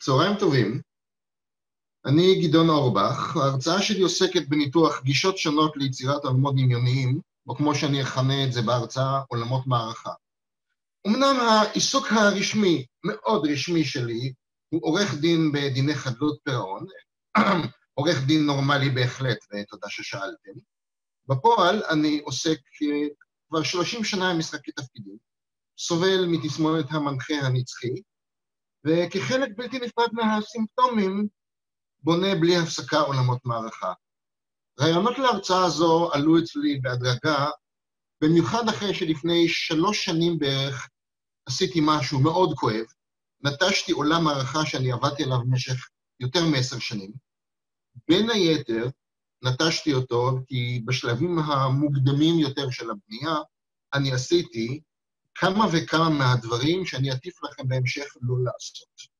צהריים טובים, אני גדעון אורבך, ההרצאה שלי עוסקת בניתוח גישות שונות ליצירת עולמות דמיוניים, או כמו שאני אכנה את זה בהרצאה, עולמות מערכה. אמנם העיסוק הרשמי, מאוד רשמי שלי, הוא עורך דין בדיני חדלות פירעון, עורך דין נורמלי בהחלט, ותודה ששאלתם. בפועל אני עוסק כבר 30 שנה עם משחקי תפקידים, סובל מתסמונת המנחה הנצחי, וכחלק בלתי נפרד מהסימפטומים, בונה בלי הפסקה עולמות מערכה. רעיונות להרצאה הזו עלו אצלי בהדרגה, במיוחד אחרי שלפני שלוש שנים בערך עשיתי משהו מאוד כואב, נטשתי עולם מערכה שאני עבדתי עליו במשך יותר מעשר שנים. בין היתר, נטשתי אותו כי בשלבים המוקדמים יותר של הבנייה, אני עשיתי כמה וכמה מהדברים שאני אטיף לכם בהמשך לא לעשות.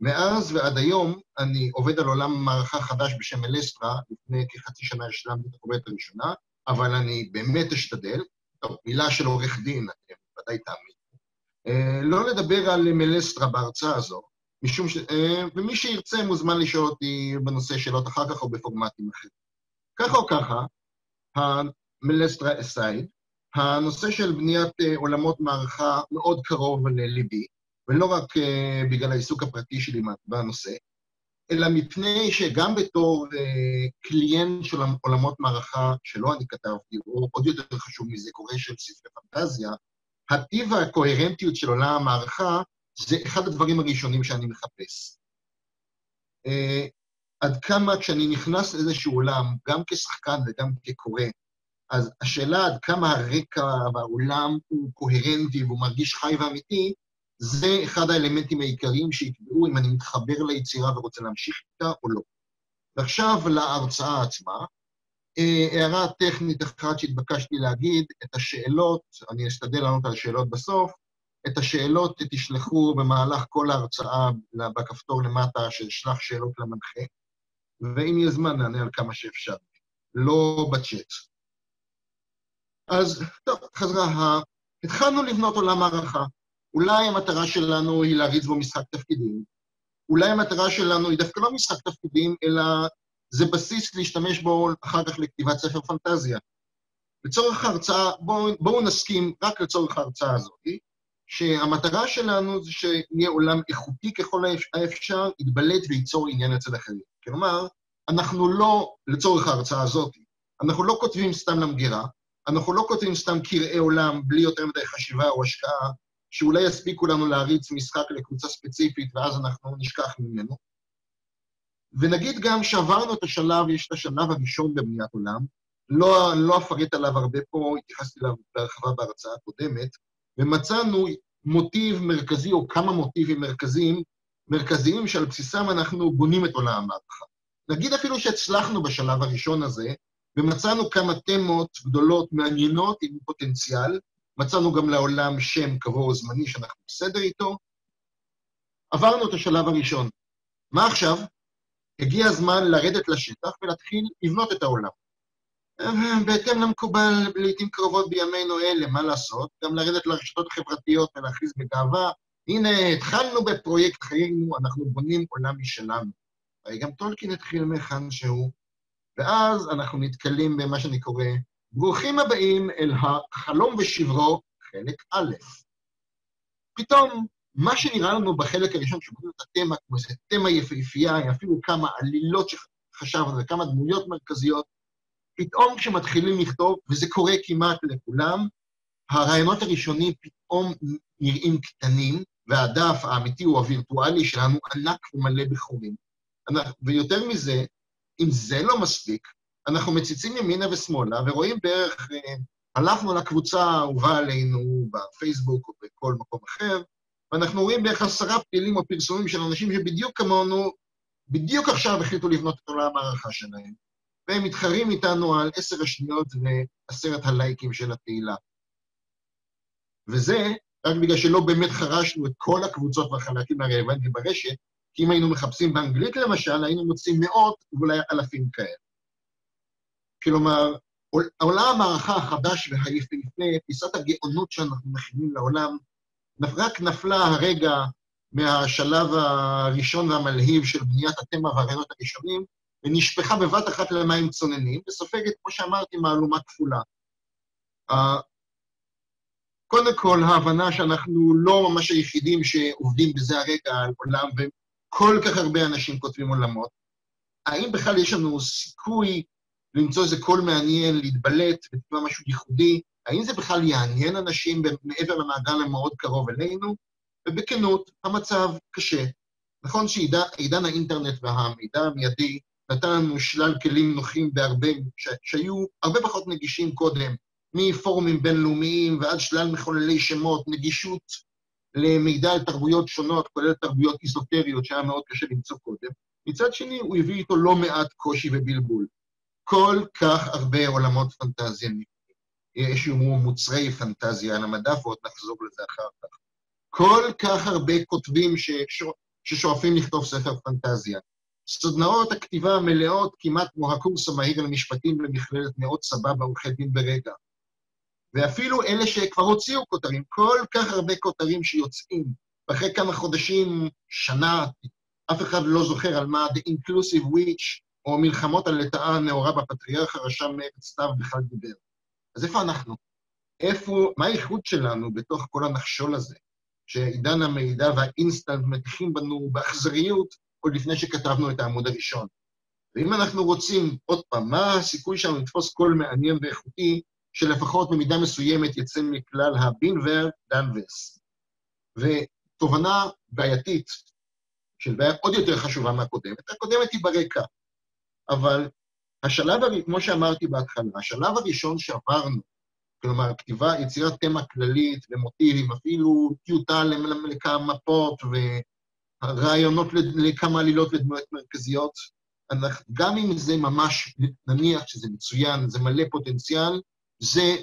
מאז ועד היום אני עובד על עולם מערכה חדש בשם אלסטרה, לפני כחצי שנה השלמתי את החוברת הראשונה, אבל אני באמת אשתדל, טוב, מילה של עורך דין, אתם ודאי תאמינו, אה, לא לדבר על מלסטרה בהרצאה הזו, משום ש... אה, ומי שירצה מוזמן לשאול אותי בנושא שאלות אחר כך או בפורמטים אחרים. ככה או ככה, המלסטרה אסייד, הנושא של בניית אה, עולמות מערכה מאוד קרוב לליבי, ולא רק uh, בגלל העיסוק הפרטי שלי בנושא, אלא מפני שגם בתור uh, קליינט של עולמות מערכה שלא אני כתבתי, או עוד יותר חשוב מזה, קורא של ספרי פנטזיה, הטיב והקוהרנטיות של עולם המערכה זה אחד הדברים הראשונים שאני מחפש. עד כמה כשאני נכנס לאיזשהו עולם, גם כשחקן וגם כקורא, אז השאלה עד כמה הרקע והעולם הוא קוהרנטי והוא מרגיש חי ואמיתי, זה אחד האלמנטים העיקריים שיקבעו אם אני מתחבר ליצירה ורוצה להמשיך איתה או לא. ועכשיו להרצאה עצמה. אה, הערה טכנית אחת שהתבקשתי להגיד, את השאלות, אני אשתדל לענות על השאלות בסוף, את השאלות תשלחו במהלך כל ההרצאה בכפתור למטה של שלח שאלות למנחה, ואם יהיה זמן נענה על כמה שאפשר, לא בצ'אט. אז טוב, חזרה, התחלנו לבנות עולם הערכה. אולי המטרה שלנו היא להריץ בו משחק תפקידים, אולי המטרה שלנו היא דווקא לא משחק תפקידים, אלא זה בסיס להשתמש בו אחר כך לכתיבת ספר פנטזיה. לצורך ההרצאה, בואו בוא נסכים רק לצורך ההרצאה הזאת, שהמטרה שלנו זה שיהיה עולם איכותי ככל האפשר, יתבלט וייצור עניין אצל אחרים. כלומר, אנחנו לא, לצורך ההרצאה הזאת, אנחנו לא כותבים סתם למגירה, אנחנו לא כותבים סתם קרעי עולם בלי יותר מדי חשיבה או השקעה, שאולי יספיקו לנו להריץ משחק לקבוצה ספציפית, ואז אנחנו נשכח ממנו. ונגיד גם שעברנו את השלב, יש את השלב הראשון בבניית עולם, לא, לא אפרט עליו הרבה פה, התייחסתי אליו בהרחבה בהרצאה הקודמת, ומצאנו מוטיב מרכזי, או כמה מוטיבים מרכזיים, מרכזיים שעל בסיסם אנחנו בונים את עולם המערכה. נגיד אפילו שהצלחנו בשלב הראשון הזה, ומצאנו כמה תמות גדולות, מעניינות, עם פוטנציאל, מצאנו גם לעולם שם קבוע זמני שאנחנו בסדר איתו. עברנו את השלב הראשון. מה עכשיו? הגיע הזמן לרדת לשטח ולהתחיל לבנות את העולם. בהתאם למקובל לעיתים קרובות בימינו אלה, מה לעשות? גם לרדת לרשתות החברתיות ולהכריז בגאווה, הנה, התחלנו בפרויקט חיינו, אנחנו בונים עולם משלנו. הרי גם טולקין התחיל מהיכן שהוא, ואז אנחנו נתקלים במה שאני קורא ברוכים הבאים אל החלום ושברו, חלק א'. פתאום, מה שנראה לנו בחלק הראשון, שבונים את התמה, כמו איזה תמה יפהפייה, אפילו כמה עלילות שחשבנו וכמה דמויות מרכזיות, פתאום כשמתחילים לכתוב, וזה קורה כמעט לכולם, הרעיונות הראשונים פתאום נראים קטנים, והדף האמיתי הוא הווירטואלי שלנו ענק ומלא בחורים. ויותר מזה, אם זה לא מספיק, אנחנו מציצים ימינה ושמאלה ורואים בערך, אה, הלכנו לקבוצה האהובה עלינו בפייסבוק או בכל מקום אחר, ואנחנו רואים בערך עשרה פעילים או פרסומים של אנשים שבדיוק כמונו, בדיוק עכשיו החליטו לבנות את עולם הערכה שלהם, והם מתחרים איתנו על עשר השניות ועשרת הלייקים של התהילה. וזה רק בגלל שלא באמת חרשנו את כל הקבוצות והחלקים הרלוונטיים ברשת, כי אם היינו מחפשים באנגלית למשל, היינו מוצאים מאות ואולי אלפים כאלה. כלומר, עולם המערכה החדש והיפהפה, פיסת הגאונות שאנחנו מכינים לעולם, רק נפלה הרגע מהשלב הראשון והמלהיב של בניית התמה והרעיונות הראשונים, ונשפכה בבת אחת למים צוננים, וסופגת, כמו שאמרתי, מהלומה כפולה. קודם כל, ההבנה שאנחנו לא ממש היחידים שעובדים בזה הרגע על עולם, וכל כך הרבה אנשים כותבים עולמות. האם בכלל יש לנו סיכוי למצוא איזה קול מעניין, להתבלט, ולקבוע משהו ייחודי? האם זה בכלל יעניין אנשים מעבר למעגל המאוד קרוב אלינו? ובכנות, המצב קשה. נכון שעידן האינטרנט והמידע המיידי נתן לנו שלל כלים נוחים בהרבה, שהיו הרבה פחות נגישים קודם, מפורומים בינלאומיים ועד שלל מחוללי שמות, נגישות למידע על תרבויות שונות, כולל תרבויות איזוטריות שהיה מאוד קשה למצוא קודם. מצד שני, הוא הביא איתו לא מעט קושי ובלבול. כל כך הרבה עולמות פנטזיה יש שיאמרו מוצרי פנטזיה על המדף, ועוד נחזור לזה אחר כך. כל כך הרבה כותבים ששואפים לכתוב ספר פנטזיה. סדנאות הכתיבה המלאות כמעט כמו הקורס המהיר למשפטים במכללת נאות סבבה עורכי דין ברגע. ואפילו אלה שכבר הוציאו כותרים, כל כך הרבה כותרים שיוצאים, ואחרי כמה חודשים, שנה, אף אחד לא זוכר על מה The Inclusive Witch, או מלחמות על לטאה הנאורה בפטריארך הרשם מארץ סתיו בכלל דיבר. אז איפה אנחנו? איפה, מה האיכות שלנו בתוך כל הנחשול הזה, שעידן המידע והאינסטנט מטיחים בנו באכזריות עוד לפני שכתבנו את העמוד הראשון? ואם אנחנו רוצים, עוד פעם, מה הסיכוי שלנו לתפוס קול מעניין ואיכותי, שלפחות במידה מסוימת יצא מכלל הבינבר דנבס. ותובנה בעייתית, של בעיה עוד יותר חשובה מהקודמת, הקודמת היא ברקע, אבל השלב, כמו שאמרתי בהתחלה, השלב הראשון שעברנו, כלומר, כתיבה, יצירת תמה כללית ומוטיבים, אפילו טיוטה לכמה מפות ורעיונות לכמה עלילות ודמויות מרכזיות, גם אם זה ממש, נניח שזה מצוין, זה מלא פוטנציאל, זה,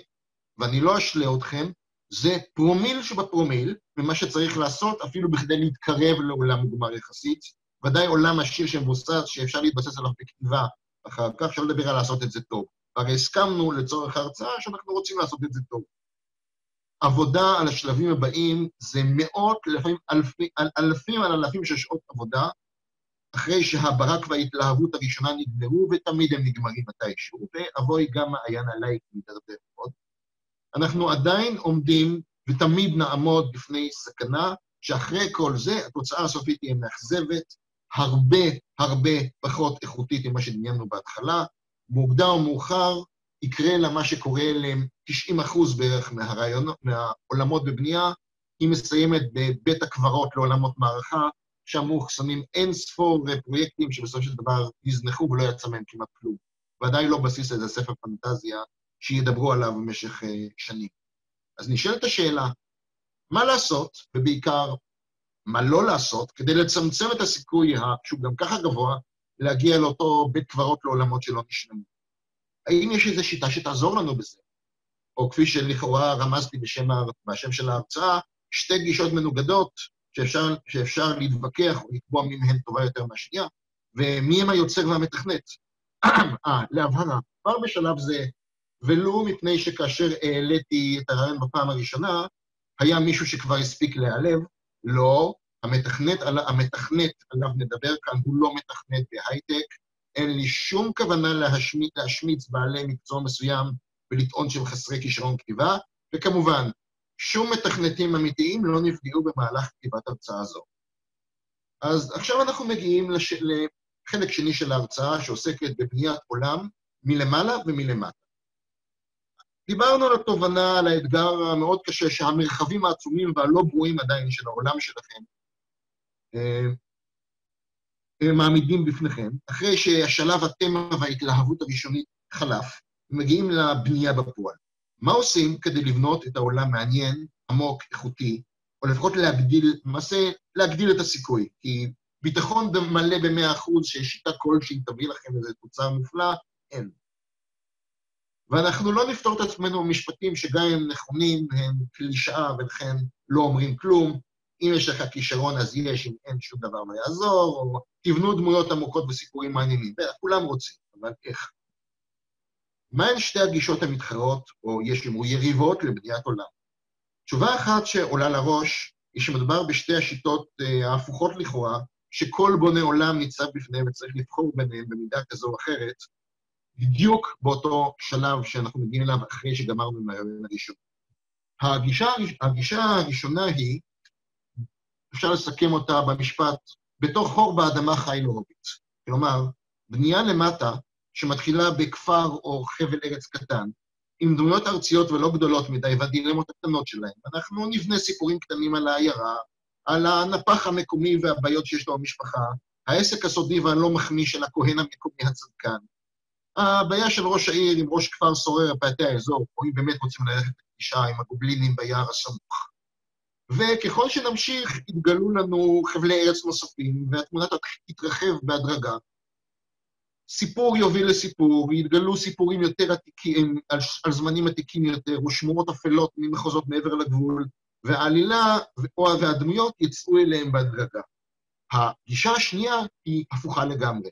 ואני לא אשלה אתכם, זה פרומיל שבפרומיל, ממה שצריך לעשות, אפילו בכדי להתקרב לעולם מוגמר יחסית. ודאי עולם עשיר שמבוסס, שאפשר להתבסס עליו בכתיבה אחר כך, אפשר לדבר על לעשות את זה טוב. הרי הסכמנו לצורך ההרצאה שאנחנו רוצים לעשות את זה טוב. עבודה על השלבים הבאים זה מאות, לפעמים אלפים, אלפים על אלפים של שעות עבודה, אחרי שהברק וההתלהבות הראשונה נגמרו, ותמיד הם נגמרים מתישהו, ואבוי גם מעיין עליי מתדרדר מאוד. אנחנו עדיין עומדים ותמיד נעמוד בפני סכנה, שאחרי כל זה התוצאה הסופית תהיה מאכזבת, הרבה הרבה פחות איכותית ממה שדמיינו בהתחלה. מוקדם או מאוחר יקרה לה מה שקורה ל-90 אחוז בערך מהרעיונות, מהעולמות בבנייה, היא מסיימת בבית הקברות לעולמות מערכה, שם מאוחסנים אין ספור פרויקטים שבסופו של דבר נזנחו ולא יצא מהם כמעט כלום. ודאי לא בסיס איזה ספר פנטזיה שידברו עליו במשך uh, שנים. אז נשאלת השאלה, מה לעשות, ובעיקר, מה לא לעשות, כדי לצמצם את הסיכוי, שהוא גם ככה גבוה, להגיע לאותו בית קברות לעולמות שלא נשלמו. האם יש איזו שיטה שתעזור לנו בזה? או כפי שלכאורה רמזתי בשם, בשם של ההרצאה, שתי גישות מנוגדות שאפשר, שאפשר להתווכח או לקבוע מי מהן טובה יותר מהשנייה, ומי הם היוצר והמתכנת. אה, להבהרה, כבר בשלב זה, ולו מפני שכאשר העליתי את הרעיון בפעם הראשונה, היה מישהו שכבר הספיק להיעלב, לא, המתכנת, המתכנת עליו נדבר כאן הוא לא מתכנת בהייטק, אין לי שום כוונה להשמיץ בעלי מקצוע מסוים ולטעון שהם חסרי כישרון כתיבה, וכמובן, שום מתכנתים אמיתיים לא נפגעו במהלך כתיבת הרצאה זו. אז עכשיו אנחנו מגיעים לש... לחלק שני של ההרצאה שעוסקת בבניית עולם מלמעלה ומלמטה. דיברנו על התובנה, על האתגר המאוד קשה שהמרחבים העצומים והלא ברורים עדיין של העולם שלכם אה, מעמידים בפניכם, אחרי שהשלב התמה וההתלהבות הראשונית חלף, מגיעים לבנייה בפועל. מה עושים כדי לבנות את העולם מעניין, עמוק, איכותי, או לפחות להגדיל, למעשה להגדיל את הסיכוי, כי ביטחון מלא במאה אחוז ששיטה כלשהי תביא לכם איזה תוצר מופלא, אין. ואנחנו לא נפתור את עצמנו במשפטים שגם אם נכונים הם קלישאה ולכן לא אומרים כלום. אם יש לך כישרון אז יש, אם אין שום דבר לא יעזור, או תבנו דמויות עמוקות וסיפורים מעניינים. כולם רוצים, אבל איך? מהן שתי הגישות המתחרות, או יש לנו יריבות לבניית עולם? תשובה אחת שעולה לראש היא שמדובר בשתי השיטות uh, ההפוכות לכאורה, שכל בונה עולם ניצב בפניהם וצריך לבחור ביניהם במידה כזו או אחרת, בדיוק באותו שלב שאנחנו מגיעים אליו אחרי שגמרנו עם הרעיון הראשון. הגישה, הגישה הראשונה היא, אפשר לסכם אותה במשפט, בתוך חור באדמה חי לא הוביט. כלומר, בנייה למטה, שמתחילה בכפר או חבל ארץ קטן, עם דמויות ארציות ולא גדולות מדי, והדילמות הקטנות שלהם. אנחנו נבנה סיפורים קטנים על העיירה, על הנפח המקומי והבעיות שיש לו במשפחה, העסק הסודי והלא מחמיא של הכהן המקומי הצדקן. הבעיה של ראש העיר עם ראש כפר סורר פאתי האזור, או אם באמת רוצים ללכת לפגישה עם הגובלינים ביער הסמוך. וככל שנמשיך, יתגלו לנו חבלי ארץ נוספים, והתמונה תתרחב בהדרגה. סיפור יוביל לסיפור, יתגלו סיפורים יותר עתיקים, על, על זמנים עתיקים יותר, ושמורות אפלות ממחוזות מעבר לגבול, והעלילה והדמויות יצאו אליהם בהדרגה. הגישה השנייה היא הפוכה לגמרי.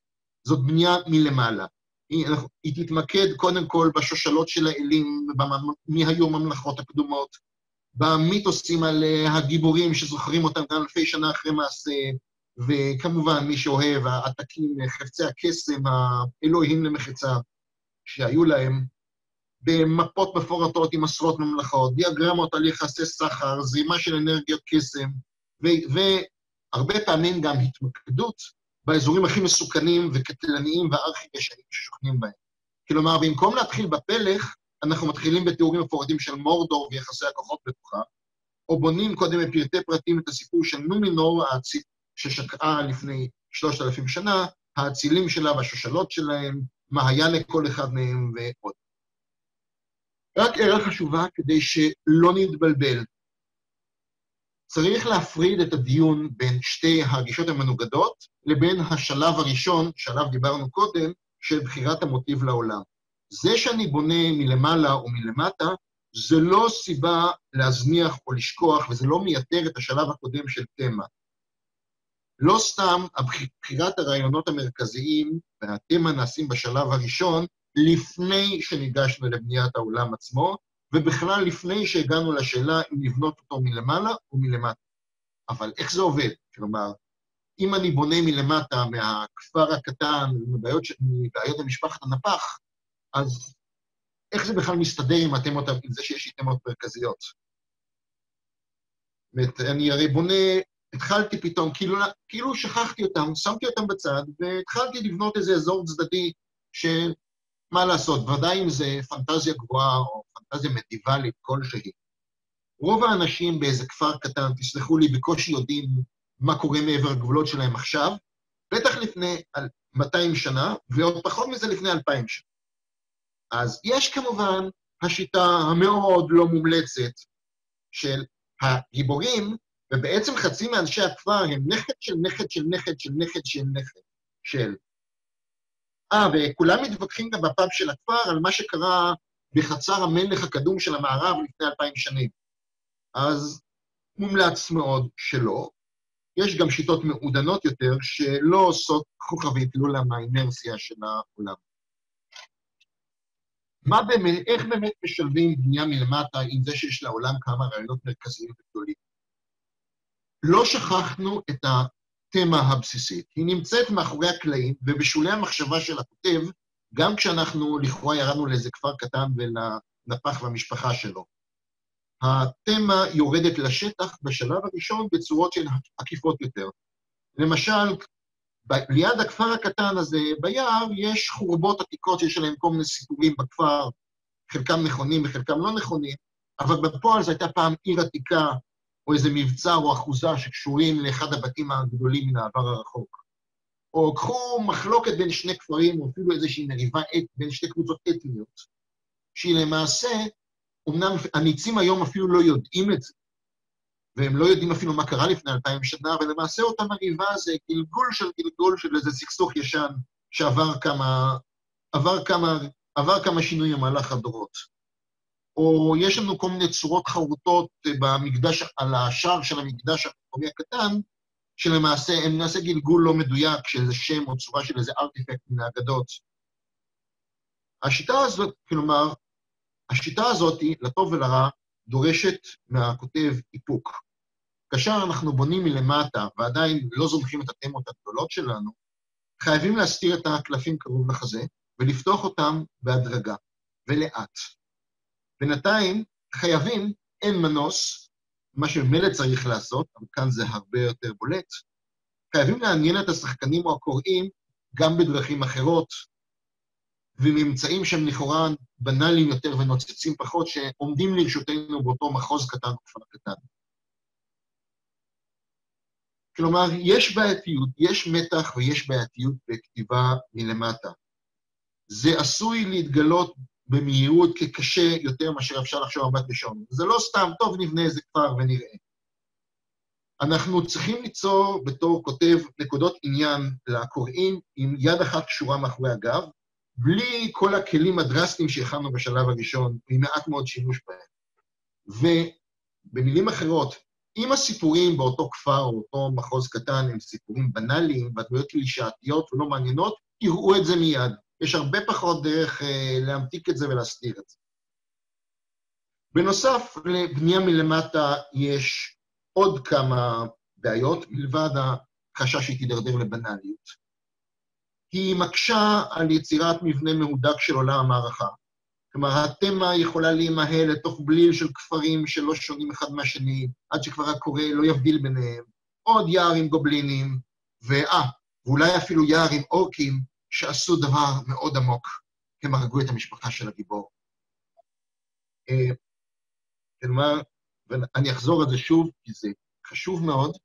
זאת בנייה מלמעלה. היא, היא תתמקד קודם כל בשושלות של האלים, מי היו הממלכות הקדומות, במיתוסים על אה, הגיבורים שזוכרים אותם גם אלפי שנה אחרי מעשה, וכמובן, מי שאוהב, העתקים, חפצי הקסם, האלוהים למחצה שהיו להם, במפות מפורטות עם עשרות ממלכות, דיאגרמות על יחסי סחר, זרימה של אנרגיות קסם, והרבה פעמים גם התמקדות באזורים הכי מסוכנים וקטלניים והארכי-ישנים ששוכנים בהם. כלומר, במקום להתחיל בפלך, אנחנו מתחילים בתיאורים מפורטים של מורדור ויחסי הכוחות בתוכה, או בונים קודם בפרטי פרטים את הסיפור של נומינור, ששקעה לפני שלושת אלפים שנה, האצילים שלה והשושלות שלהם, מה היה לכל אחד מהם ועוד. רק הערה חשובה כדי שלא נתבלבל. צריך להפריד את הדיון בין שתי הגישות המנוגדות לבין השלב הראשון, שעליו דיברנו קודם, של בחירת המוטיב לעולם. זה שאני בונה מלמעלה או מלמטה, זה לא סיבה להזניח או לשכוח, וזה לא מייתר את השלב הקודם של תמה. לא סתם בחירת הרעיונות המרכזיים והתמה נעשים בשלב הראשון, לפני שניגשנו לבניית העולם עצמו, ובכלל לפני שהגענו לשאלה אם לבנות אותו מלמעלה או מלמטה. אבל איך זה עובד? כלומר, אם אני בונה מלמטה, מהכפר הקטן, מבעיות, מבעיות המשפחת הנפח, אז איך זה בכלל מסתדר עם התמות, עם זה שיש לי תמות מרכזיות? זאת אומרת, אני הרי בונה התחלתי פתאום, כאילו, כאילו שכחתי אותם, שמתי אותם בצד, והתחלתי לבנות איזה אזור צדדי שמה לעשות, ודאי אם זה פנטזיה גבוהה או פנטזיה מדיבלית כלשהי. רוב האנשים באיזה כפר קטן, תסלחו לי, בקושי יודעים מה קורה מעבר הגבולות שלהם עכשיו, בטח לפני 200 שנה, ועוד פחות מזה לפני 2,000 שנה. אז יש כמובן השיטה המאוד לא מומלצת של הגיבורים ובעצם חצי מאנשי הכפר הם נכד של נכד של נכד של נכד של נכד של. אה, וכולם מתווכחים גם בפאב של הכפר על מה שקרה בחצר המלך הקדום של המערב לפני אלפיים שנים. אז מומלץ מאוד שלא. יש גם שיטות מעודנות יותר שלא עושות חוכא ואטלולא מהאינרסיה של העולם. מה באמת, איך באמת משלבים בנייה מלמטה עם זה שיש לעולם כמה רעיונות מרכזיים וגדולים? לא שכחנו את התמה הבסיסית. היא נמצאת מאחורי הקלעים ובשולי המחשבה של הכותב, גם כשאנחנו לכאורה ירדנו לאיזה כפר קטן ולנפח והמשפחה שלו. התמה יורדת לשטח בשלב הראשון בצורות של עקיפות יותר. למשל, ב- ליד הכפר הקטן הזה ביער יש חורבות עתיקות שיש עליהן כל מיני סיפורים בכפר, חלקם נכונים וחלקם לא נכונים, אבל בפועל זו הייתה פעם עיר עתיקה או איזה מבצר או אחוזה שקשורים לאחד הבתים הגדולים מן העבר הרחוק. או קחו מחלוקת בין שני כפרים, או אפילו איזושהי מריבה את, בין שתי קבוצות אתניות, שהיא למעשה, אמנם הניצים היום אפילו לא יודעים את זה, והם לא יודעים אפילו מה קרה לפני אלפיים שנה, אבל למעשה אותה מריבה זה גלגול של גלגול של איזה סכסוך ישן שעבר כמה, עבר כמה, עבר כמה שינויים במהלך הדורות. או יש לנו כל מיני צורות חרוטות במקדש, על השער של המקדש המקומי הקטן, שלמעשה הם נעשה גלגול לא מדויק של איזה שם או צורה של איזה ארטיפקט מן האגדות. השיטה הזאת, כלומר, השיטה הזאת, לטוב ולרע, דורשת מהכותב איפוק. כאשר אנחנו בונים מלמטה ועדיין לא זונחים את התמות הגדולות שלנו, חייבים להסתיר את הקלפים קרוב לחזה ולפתוח אותם בהדרגה ולאט. בינתיים חייבים, אין מנוס, מה שממילא צריך לעשות, אבל כאן זה הרבה יותר בולט, חייבים לעניין את השחקנים או הקוראים גם בדרכים אחרות, וממצאים שהם לכאורה בנאליים יותר ונוצצים פחות, שעומדים לרשותנו באותו מחוז קטן או כפר קטן. כלומר, יש בעייתיות, יש מתח ויש בעייתיות בכתיבה מלמטה. זה עשוי להתגלות במהירות כקשה יותר מאשר אפשר לחשוב מבט ראשון. זה לא סתם, טוב, נבנה איזה כפר ונראה. אנחנו צריכים ליצור בתור כותב נקודות עניין לקוראים עם יד אחת קשורה מאחורי הגב, בלי כל הכלים הדרסטיים שהכנו בשלב הראשון, עם מעט מאוד שימוש בהם. ובמילים אחרות, אם הסיפורים באותו כפר או אותו מחוז קטן הם סיפורים בנאליים והדמויות קלישאתיות ולא מעניינות, יראו את זה מיד. יש הרבה פחות דרך אה, להמתיק את זה ולהסתיר את זה. בנוסף לבנייה מלמטה יש עוד כמה בעיות, מלבד החשש שהיא תידרדר לבנאליות. היא מקשה על יצירת מבנה מהודק של עולם המערכה. כלומר, התמה יכולה להימהל לתוך בליל של כפרים שלא שונים אחד מהשני, עד שכבר הקורא לא יבדיל ביניהם. עוד יער עם גובלינים, ואה, ואולי אפילו יער עם אורקים, שעשו דבר מאוד עמוק, הם הרגו את המשפחה של הגיבור. אה, כלומר, ואני אחזור על זה שוב, כי זה חשוב מאוד,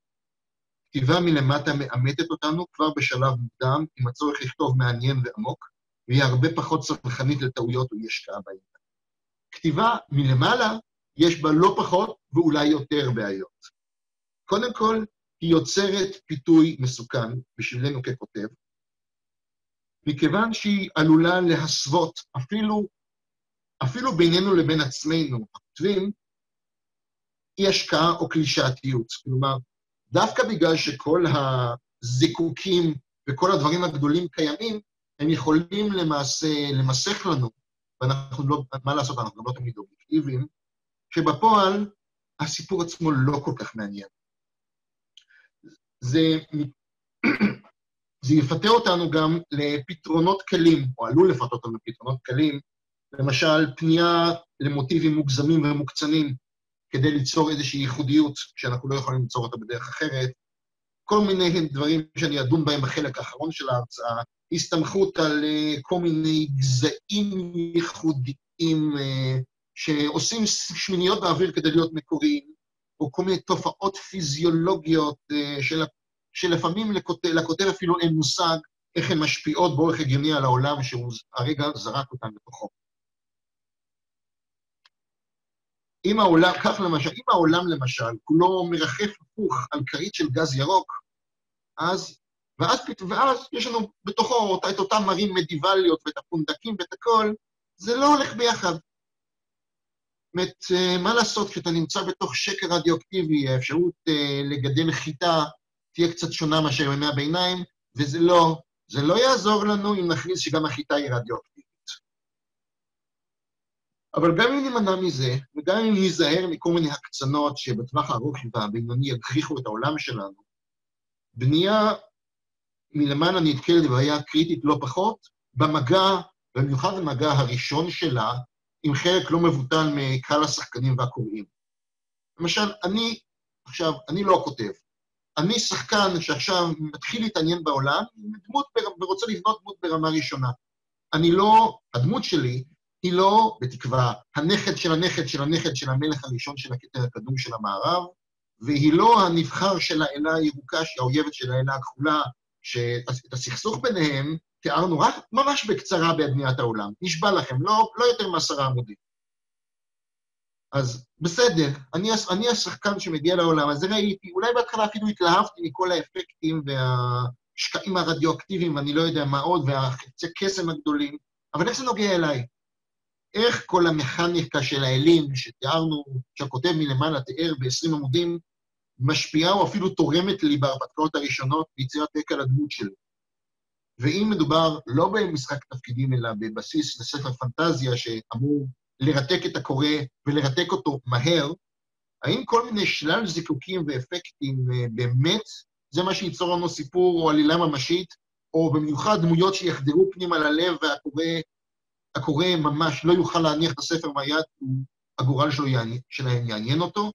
כתיבה מלמטה מאמתת אותנו כבר בשלב מוקדם, עם הצורך לכתוב מעניין ועמוק, והיא הרבה פחות צרכנית לטעויות או השקעה בעניין. כתיבה מלמעלה, יש בה לא פחות ואולי יותר בעיות. קודם כל, היא יוצרת פיתוי מסוכן בשבילנו ככותב, מכיוון שהיא עלולה להסוות, אפילו, אפילו בינינו לבין עצמנו, הכותבים, אי השקעה או קלישאתיות. כלומר, דווקא בגלל שכל הזיקוקים וכל הדברים הגדולים קיימים, הם יכולים למעשה למסך לנו, ואנחנו לא, מה לעשות, אנחנו לא תמיד אובייקטיביים, שבפועל הסיפור עצמו לא כל כך מעניין. זה, זה יפתה אותנו גם לפתרונות קלים, או עלול לפתות אותנו לפתרונות קלים, למשל פנייה למוטיבים מוגזמים ומוקצנים כדי ליצור איזושהי ייחודיות שאנחנו לא יכולים ליצור אותה בדרך אחרת. כל מיני דברים שאני אדון בהם בחלק האחרון של ההרצאה, הסתמכות על uh, כל מיני גזעים ייחודיים uh, שעושים שמיניות באוויר כדי להיות מקוריים, או כל מיני תופעות פיזיולוגיות uh, של, שלפעמים לכותב, לכותב אפילו אין מושג איך הן משפיעות באורך הגיוני על העולם שהוא הרגע זרק אותן בתוכו. אם העולם, כך למשל, אם העולם למשל כולו מרחף הפוך על כרית של גז ירוק, אז, ואז, ואז יש לנו בתוכו את אותם מרים מדיבליות ואת הפונדקים ואת הכל, זה לא הולך ביחד. זאת אה, מה לעשות, כשאתה נמצא בתוך שקר רדיואקטיבי, האפשרות אה, לגדל חיטה תהיה קצת שונה מאשר ימי הביניים, וזה לא, זה לא יעזור לנו אם נכריז שגם החיטה היא רדיואקטיבית. אבל גם אם נימנע מזה, וגם אם ניזהר מכל מיני הקצנות שבטווח הארוך והבינוני יגחיכו את העולם שלנו, בנייה מלמעלה נתקלת בבעיה קריטית לא פחות, במגע, במיוחד במגע הראשון שלה, עם חלק לא מבוטל מקהל השחקנים והקוראים. למשל, אני, עכשיו, אני לא כותב, אני שחקן שעכשיו מתחיל להתעניין בעולם, דמות ורוצה לבנות דמות ברמה ראשונה. אני לא, הדמות שלי היא לא, בתקווה, הנכד של הנכד של הנכד של המלך הראשון של הכתר הקדום של המערב, והיא לא הנבחר של האלה הירוקה, שהיא האויבת של האלה הכחולה, שאת הסכסוך ביניהם תיארנו רק ממש בקצרה בבניית העולם. נשבע לכם, לא, לא יותר מעשרה עמודים. אז בסדר, אני, אני השחקן שמגיע לעולם, אז ראיתי, אולי בהתחלה אפילו התלהבתי מכל האפקטים והשקעים הרדיואקטיביים, ואני לא יודע מה עוד, והחצי קסם הגדולים, אבל איך זה נוגע אליי? איך כל המכניקה של האלים שתיארנו, שהכותב מלמעלה תיאר ב-20 עמודים, משפיעה או אפילו תורמת לי בהרפתקאות הראשונות ביצירת רקע לדמות שלי. ואם מדובר לא במשחק תפקידים, אלא בבסיס לספר פנטזיה שאמור לרתק את הקורא ולרתק אותו מהר, האם כל מיני שלל זיקוקים ואפקטים אה, באמת זה מה שייצור לנו סיפור או עלילה ממשית, או במיוחד דמויות שיחדרו פנימה ללב והקורא ממש לא יוכל להניח את הספר מהיד, הגורל שלו שלהם יעניין אותו?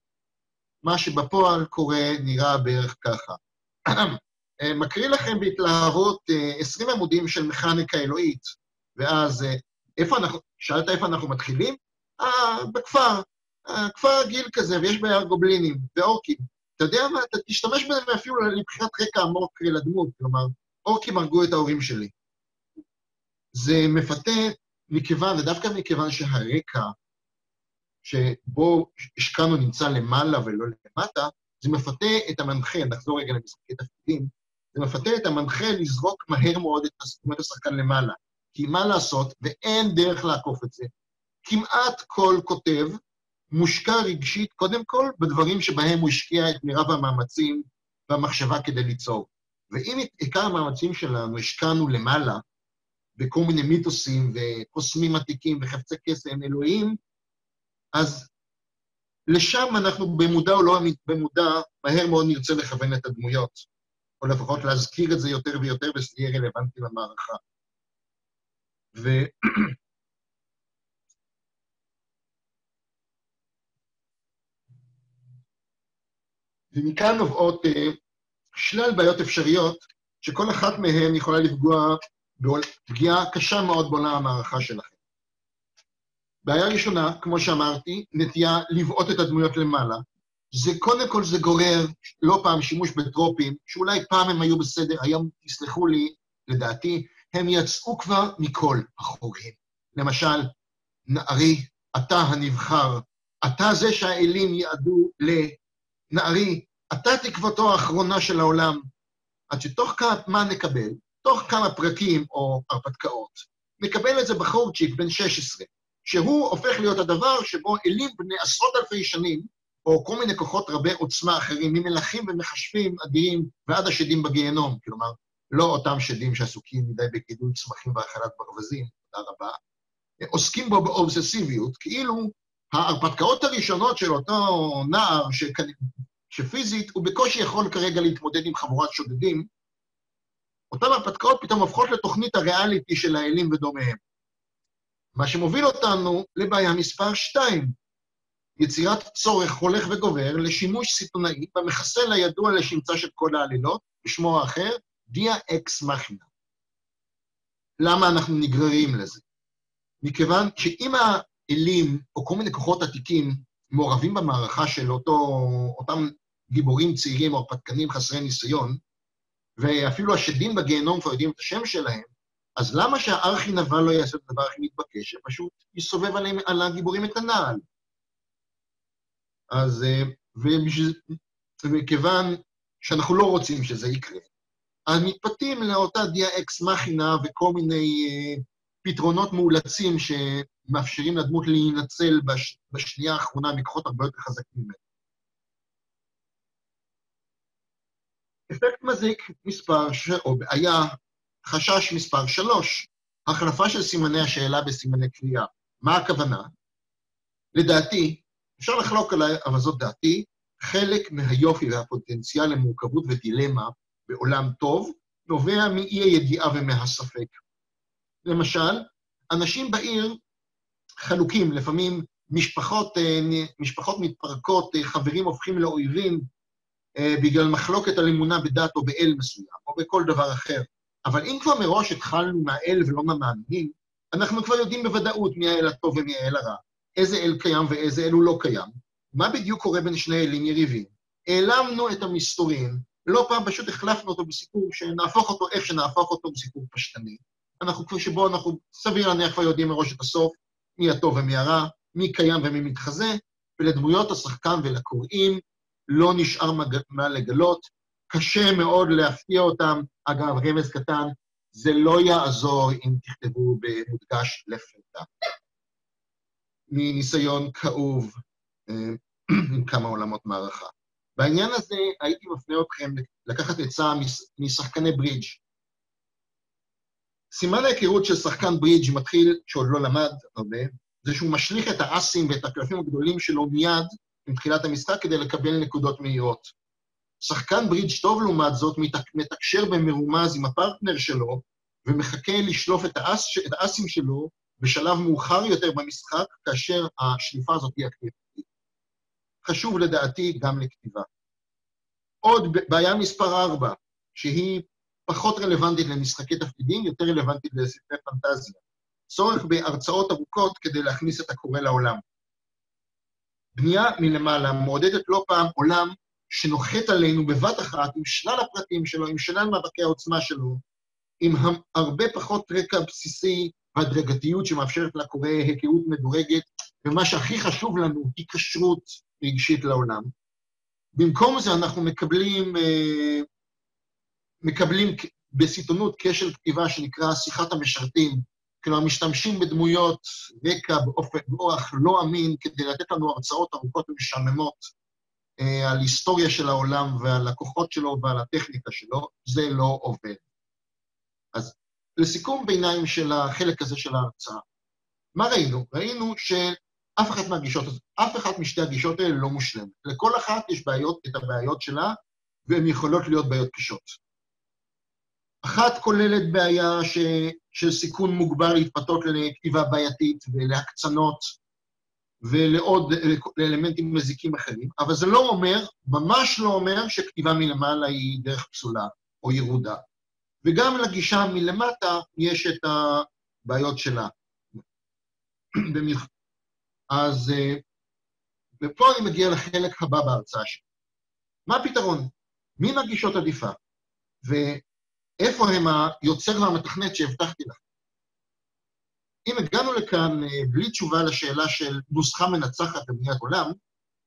מה שבפועל קורה נראה בערך ככה. אה, מקריא לכם בהתלהבות 20 אה, עמודים של מכניקה אלוהית, ואז איפה אנחנו, שאלת איפה אנחנו מתחילים? אה, בכפר. כפר גיל כזה, ויש ביער גובלינים ואורקים. אתה יודע מה? אתה תשתמש בזה אפילו לבחינת רקע עמוק לדמות, כלומר, אורקים הרגו את ההורים שלי. זה מפתה מכיוון, ודווקא מכיוון שהרקע שבו השקענו נמצא למעלה ולא למטה, זה מפתה את המנחה, נחזור רגע למשחקי תפקידים, זה מפתה את המנחה לזרוק מהר מאוד את השחקן למעלה. כי מה לעשות, ואין דרך לעקוף את זה. כמעט כל כותב מושקע רגשית, קודם כל, בדברים שבהם הוא השקיע את מירב המאמצים והמחשבה כדי ליצור. ואם את עיקר המאמצים שלנו השקענו למעלה, בכל מיני מיתוסים וקוסמים עתיקים וחפצי קסם אלוהים, אז לשם אנחנו במודע או לא במודע, מהר מאוד נרצה לכוון את הדמויות, או לפחות להזכיר את זה יותר ויותר וזה יהיה רלוונטי למערכה. ו... ומכאן נובעות uh, שלל בעיות אפשריות, שכל אחת מהן יכולה לפגוע פגיעה קשה מאוד בעולם המערכה שלכם. בעיה ראשונה, כמו שאמרתי, נטייה לבעוט את הדמויות למעלה. זה קודם כל זה גורר לא פעם שימוש בטרופים, שאולי פעם הם היו בסדר, היום, תסלחו לי, לדעתי, הם יצאו כבר מכל החורים. למשל, נערי, אתה הנבחר, אתה זה שהאלים יעדו לנערי, אתה תקוותו האחרונה של העולם. עד שתוך כמה, מה נקבל? תוך כמה פרקים או הרפתקאות, נקבל זה בחורצ'יק בן 16, שהוא הופך להיות הדבר שבו אלים בני עשרות אלפי שנים, או כל מיני כוחות רבי עוצמה אחרים, ממלכים ומחשבים אדירים ועד השדים בגיהנום, כלומר, לא אותם שדים שעסוקים מדי בגידול צמחים והאכלת ברווזים, תודה רבה, עוסקים בו באובססיביות, כאילו ההרפתקאות הראשונות של אותו נער, שכ... שפיזית הוא בקושי יכול כרגע להתמודד עם חבורת שודדים, אותן הרפתקאות פתאום הופכות לתוכנית הריאליטי של האלים ודומיהם. מה שמוביל אותנו לבעיה מספר 2, יצירת צורך הולך וגובר לשימוש סיטונאי במחסל הידוע לשמצה של כל העלילות, בשמו האחר, דיה אקס מכינה. למה אנחנו נגררים לזה? מכיוון שאם האלים, או כל מיני כוחות עתיקים, מעורבים במערכה של אותו, אותם גיבורים צעירים או הרפתקנים חסרי ניסיון, ואפילו השדים בגיהנום כבר יודעים את השם שלהם, אז למה שהארכי נבל לא יעשה את הדבר הכי מתבקש, שפשוט יסובב עליהם, על הגיבורים את הנעל? אז, אה, ומכיוון שאנחנו לא רוצים שזה יקרה, אז מתפתים לאותה דיה אקס מכינה וכל מיני אה, פתרונות מאולצים שמאפשרים לדמות להינצל בש, בשנייה האחרונה מכוחות הרבה יותר חזקים ממנו. אפקט מזיק מספר, ש... או בעיה, חשש מספר שלוש, החלפה של סימני השאלה בסימני קריאה. מה הכוונה? לדעתי, אפשר לחלוק עליי, אבל זאת דעתי, חלק מהיופי והפוטנציאל למורכבות ודילמה בעולם טוב נובע מאי הידיעה ומהספק. למשל, אנשים בעיר חלוקים, לפעמים משפחות, אה, משפחות מתפרקות, אה, חברים הופכים לאויבים אה, בגלל מחלוקת על אמונה בדת או באל מסוים, או בכל דבר אחר. אבל אם כבר מראש התחלנו מהאל ולא מהמאמינים, אנחנו כבר יודעים בוודאות מי האל הטוב ומי האל הרע, איזה אל קיים ואיזה אל הוא לא קיים, מה בדיוק קורה בין שני אלים יריבים. העלמנו את המסתורין, לא פעם פשוט החלפנו אותו בסיפור שנהפוך אותו איך שנהפוך אותו בסיפור פשטני. אנחנו כבר שבו אנחנו סביר להניח כבר יודעים מראש את הסוף, מי הטוב ומי הרע, מי קיים ומי מתחזה, ולדמויות השחקן ולקוראים לא נשאר מה לגלות. קשה מאוד להפתיע אותם. אגב, רמז קטן, זה לא יעזור אם תכתבו במודגש לפתע. מניסיון כאוב אה, עם כמה עולמות מערכה. בעניין הזה הייתי מפנה אתכם לקחת עצה משחקני ברידג'. סימן ההיכרות של שחקן ברידג' מתחיל, שעוד לא למד הרבה, זה שהוא משליך את האסים ואת הקלפים הגדולים שלו מיד עם תחילת המשחק כדי לקבל נקודות מהירות. שחקן ברידג' טוב לעומת זאת מתקשר במרומז עם הפרטנר שלו ומחכה לשלוף את, האס, את האסים שלו בשלב מאוחר יותר במשחק, כאשר השליפה הזאת היא אקטיבית. חשוב לדעתי גם לכתיבה. עוד בעיה מספר 4, שהיא פחות רלוונטית למשחקי תפקידים, יותר רלוונטית לספרי פנטזיה. צורך בהרצאות ארוכות כדי להכניס את הקורא לעולם. בנייה מלמעלה מעודדת לא פעם עולם שנוחת עלינו בבת אחת עם שלל הפרטים שלו, עם שלל מאבקי העוצמה שלו, עם הרבה פחות רקע בסיסי והדרגתיות שמאפשרת לקורא היכרות מדורגת, ומה שהכי חשוב לנו, היא כשרות רגשית לעולם. במקום זה אנחנו מקבלים, אה, מקבלים בסיטונות קשר כתיבה שנקרא שיחת המשרתים, כלומר, משתמשים בדמויות רקע באופן, באורח לא אמין כדי לתת לנו הרצאות ארוכות ומשעממות אה, על היסטוריה של העולם ועל הכוחות שלו ועל הטכניקה שלו, זה לא עובד. אז לסיכום ביניים של החלק הזה של ההרצאה, מה ראינו? ראינו שאף אחת מהגישות, אף אחת משתי הגישות האלה לא מושלמת. לכל אחת יש בעיות, את הבעיות שלה, והן יכולות להיות בעיות קשות. אחת כוללת בעיה ש, של סיכון מוגבר להתפתות לכתיבה בעייתית ולהקצנות ולעוד לאלמנטים מזיקים אחרים, אבל זה לא אומר, ממש לא אומר, שכתיבה מלמעלה היא דרך פסולה או ירודה. וגם לגישה מלמטה יש את הבעיות שלה. אז, אה, ופה אני מגיע לחלק הבא בהרצאה שלי. מה הפתרון? מי מהגישות עדיפה? איפה הם היוצר והמתכנת שהבטחתי לכם? אם הגענו לכאן אה, בלי תשובה לשאלה של נוסחה מנצחת לבניית עולם,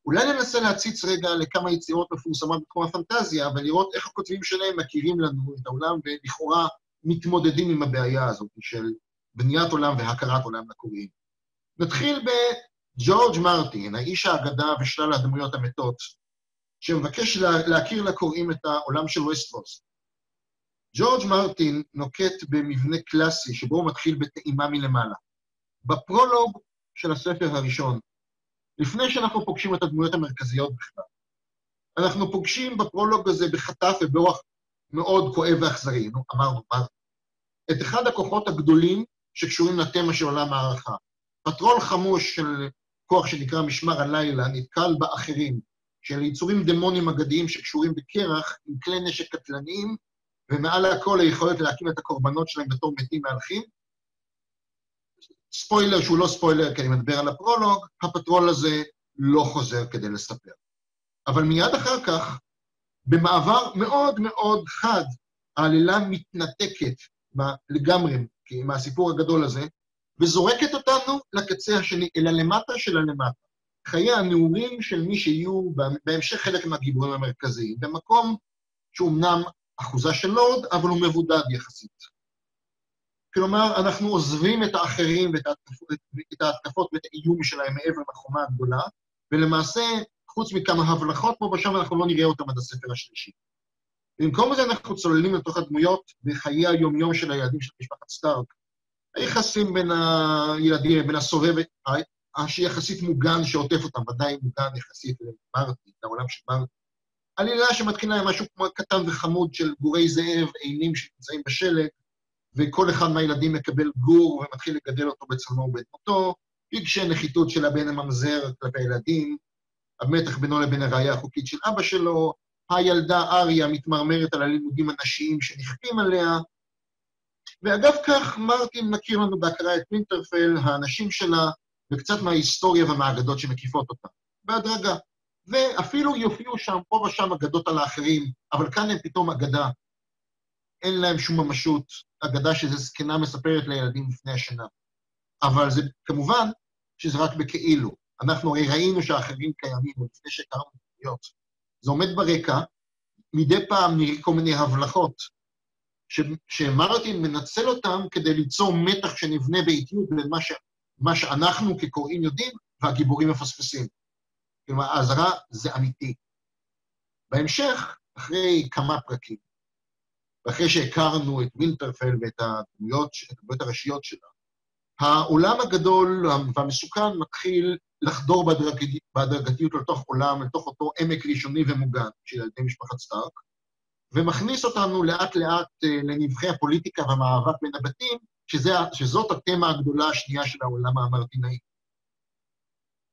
אולי ננסה להציץ רגע לכמה יצירות מפורסמות בתחום הפנטזיה ולראות איך הכותבים שלהם מכירים לנו את העולם ולכאורה מתמודדים עם הבעיה הזאת של בניית עולם והכרת עולם לקוראים. נתחיל בג'ורג' מרטין, האיש האגדה ושלל הדמויות המתות, שמבקש להכיר לקוראים את העולם של ווסטרוס. ג'ורג' מרטין נוקט במבנה קלאסי שבו הוא מתחיל בטעימה מלמעלה. בפרולוג של הספר הראשון, לפני שאנחנו פוגשים את הדמויות המרכזיות בכלל, אנחנו פוגשים בפרולוג הזה בחטף ובאורח מאוד כואב ואכזרי, נו, אמרנו, מה? את אחד הכוחות הגדולים שקשורים לתמה של עולם המערכה. פטרול חמוש של כוח שנקרא משמר הלילה נתקל באחרים, שהם יצורים דמונים אגדיים שקשורים בקרח עם כלי נשק קטלניים ומעל הכל היכולת להקים את הקורבנות שלהם בתור מתים מהלכים. ספוילר שהוא לא ספוילר, כי אני מדבר על הפרולוג, הפטרול הזה לא חוזר כדי לספר. אבל מיד אחר כך, במעבר מאוד מאוד חד, העלילה מתנתקת לגמרי מהסיפור הגדול הזה, וזורקת אותנו לקצה השני, אל הלמטה של הלמטה. חיי הנעורים של מי שיהיו בהמשך חלק מהגיבורים המרכזיים, במקום שאומנם אחוזה של לורד, אבל הוא מבודד יחסית. כלומר, אנחנו עוזבים את האחרים ואת ההתקפות, ההתקפות ואת האיום שלהם מעבר לחומה הגדולה, ולמעשה, חוץ מכמה הבלחות פה ושם, אנחנו לא נראה אותם עד הספר השלישי. במקום זה אנחנו צוללים לתוך הדמויות בחיי היומיום של הילדים של משפחת סטארק. היחסים בין הילדים, בין הסובב, שיחסית מוגן שעוטף אותם, ודאי מוגן יחסית למרטי, לעולם של מרטי. עלילה שמתחילה עם משהו כמו קטן וחמוד של גורי זאב, אינים שנמצאים בשלג, וכל אחד מהילדים מקבל גור ומתחיל לגדל אותו בצלמו ובדמותו, רגשי נחיתות של הבן הממזר כלפי הילדים, המתח בינו לבין הראייה החוקית של אבא שלו, הילדה אריה מתמרמרת על הלימודים הנשיים שנכפים עליה, ואגב כך, מרטין מכיר לנו בהכרה את וינטרפל, האנשים שלה, וקצת מההיסטוריה ומהאגדות שמקיפות אותה, בהדרגה. ואפילו יופיעו שם פה ושם אגדות על האחרים, אבל כאן הם פתאום אגדה. אין להם שום ממשות, אגדה שזו זקנה מספרת לילדים לפני השינה. אבל זה, כמובן, שזה רק בכאילו. אנחנו הרי ראינו שהאחרים קיימים עוד לפני שהכרנו דמויות. זה עומד ברקע, מדי פעם נראה כל מיני הבלחות, שמרטין מנצל אותם כדי ליצור מתח שנבנה באיטיות בין מה, ש, מה שאנחנו כקוראים יודעים והגיבורים מפספסים. כלומר, האזהרה זה אמיתי. בהמשך, אחרי כמה פרקים, ואחרי שהכרנו את וינטרפל ואת הדמויות, הדמויות הראשיות שלה, העולם הגדול והמסוכן מתחיל לחדור בהדרגתיות לתוך עולם, לתוך אותו עמק ראשוני ומוגן של ילדי משפחת סטארק, ומכניס אותנו לאט לאט אה, לנבחי הפוליטיקה והמאבק בין הבתים, שזה, שזאת התמה הגדולה השנייה של העולם המרטינאי.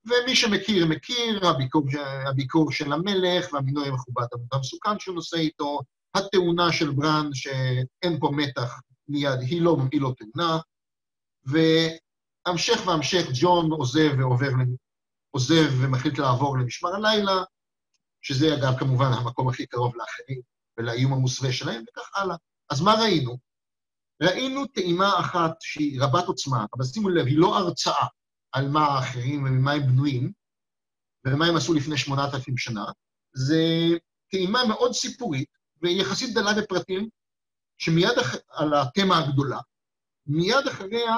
ומי שמכיר, מכיר, הביקור, הביקור של המלך והמינוי המכובד המסוכן שהוא נושא איתו, התאונה של ברן, שאין פה מתח מיד, היא לא, היא לא תאונה, והמשך והמשך, ג'ון עוזב ועובר, עוזב ומחליט לעבור למשמר הלילה, שזה אגב כמובן המקום הכי קרוב לאחרים ולאיום המוסווה שלהם, וכך הלאה. אז מה ראינו? ראינו טעימה אחת שהיא רבת עוצמה, אבל שימו לב, היא לא הרצאה על מה האחרים וממה הם בנויים, ומה הם עשו לפני שמונת אלפים שנה, זה טעימה מאוד סיפורית, ויחסית דלה בפרטים, שמיד אח... על התמה הגדולה, מיד אחריה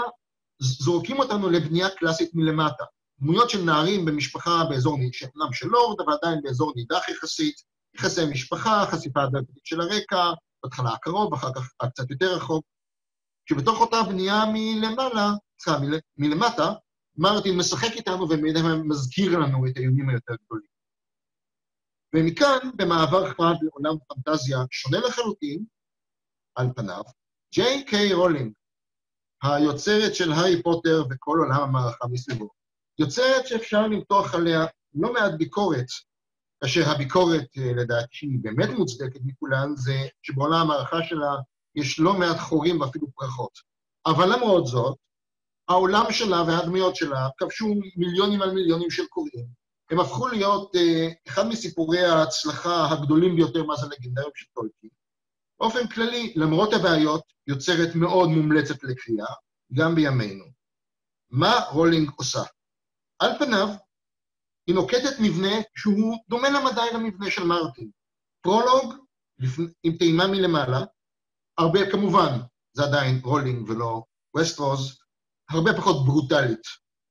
זורקים אותנו לבנייה קלאסית מלמטה. דמויות של נערים במשפחה באזור, שאומנם של לורד, אבל עדיין באזור נידח יחסית, יחסי משפחה, חשיפה הדרגתית של הרקע, בהתחלה הקרוב, אחר כך קצת יותר רחוק, שבתוך אותה בנייה מלמעלה, סליחה, מל, מלמטה, מרטין משחק איתנו ומזכיר לנו את האיומים היותר גדולים. ומכאן, במעבר חד לעולם פנטזיה שונה לחלוטין, על פניו, ג'יי קיי רולינג, היוצרת של הארי פוטר וכל עולם המערכה מסביבו, יוצרת שאפשר למתוח עליה לא מעט ביקורת, כאשר הביקורת, אה, לדעתי, שהיא באמת מוצדקת מכולן, זה שבעולם המערכה שלה יש לא מעט חורים ואפילו פרצות. אבל למרות זאת, העולם שלה והדמיות שלה כבשו מיליונים על מיליונים של קוראים. הם הפכו להיות אה, אחד מסיפורי ההצלחה הגדולים ביותר מאז הלגנדריום של טולקין. באופן כללי, למרות הבעיות, יוצרת מאוד מומלצת לקריאה, גם בימינו. מה רולינג עושה? על פניו, היא נוקטת מבנה שהוא דומה למדי למבנה של מרטין. פרולוג עם טעימה מלמעלה, הרבה, כמובן, זה עדיין רולינג ולא ווסטרוס, הרבה פחות ברוטלית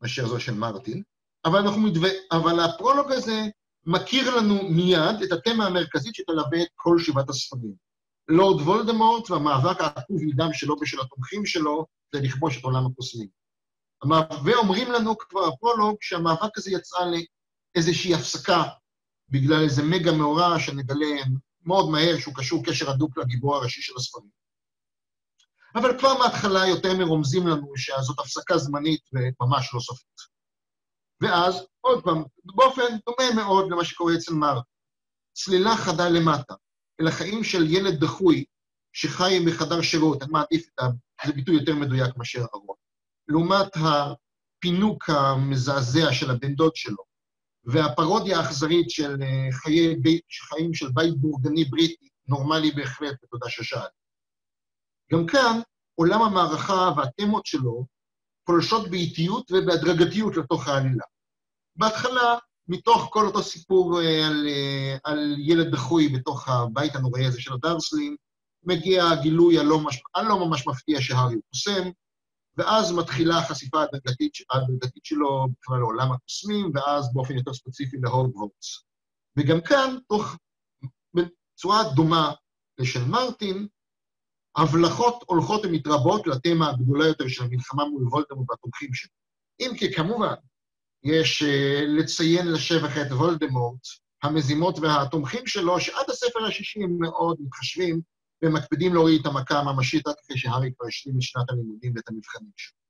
מאשר זו של מרטין, אבל, אנחנו מדו... אבל הפרולוג הזה מכיר לנו מיד את התמה המרכזית שתלווה את כל שבעת הספרים. לורד וולדמורט והמאבק העקוב מדם שלו ושל התומכים שלו זה לכבוש את עולם הקוסמים. ואומרים לנו כבר הפרולוג שהמאבק הזה יצא לאיזושהי הפסקה בגלל איזה מגה מאורע שנגלה מאוד מהר שהוא קשור קשר הדוק לגיבור הראשי של הספרים. אבל כבר מההתחלה יותר מרומזים לנו שזאת הפסקה זמנית וממש לא סופית. ואז, עוד פעם, באופן דומה מאוד למה שקורה אצל מרק, צלילה חדה למטה, אל החיים של ילד דחוי שחי בחדר שירות, אני מעדיף את. זה ביטוי יותר מדויק מאשר ארון. לעומת הפינוק המזעזע של הבן דוד שלו, והפרודיה האכזרית של אה, חיי בית, חיים של בית בורגני בריטי, נורמלי בהחלט, ותודה ששאלת. גם כאן, עולם המערכה והתמות שלו פולשות באיטיות ובהדרגתיות לתוך העלילה. בהתחלה, מתוך כל אותו סיפור אה, על, אה, על ילד דחוי בתוך הבית הנוראי הזה של הדרסלים, מגיע הגילוי הלא, מש, הלא ממש מפתיע שהארי הוא קוסם, ואז מתחילה החשיפה הדרגתית, הדרגתית שלו בכלל לעולם הקוסמים, ואז באופן יותר ספציפי להוגוורטס. וגם כאן, תוך, בצורה דומה לשל מרטין, הבלחות הולכות ומתרבות לתמה הגדולה יותר של המלחמה מול וולדמורט והתומכים שלו. אם כי כמובן, יש uh, לציין לשבח את וולדמורט, המזימות והתומכים שלו, שעד הספר השישי הם מאוד מתחשבים ומקפידים להוריד את המכה הממשית עד כפי שהארי כבר השלים את שנת הלימודים ואת המבחנים שלו.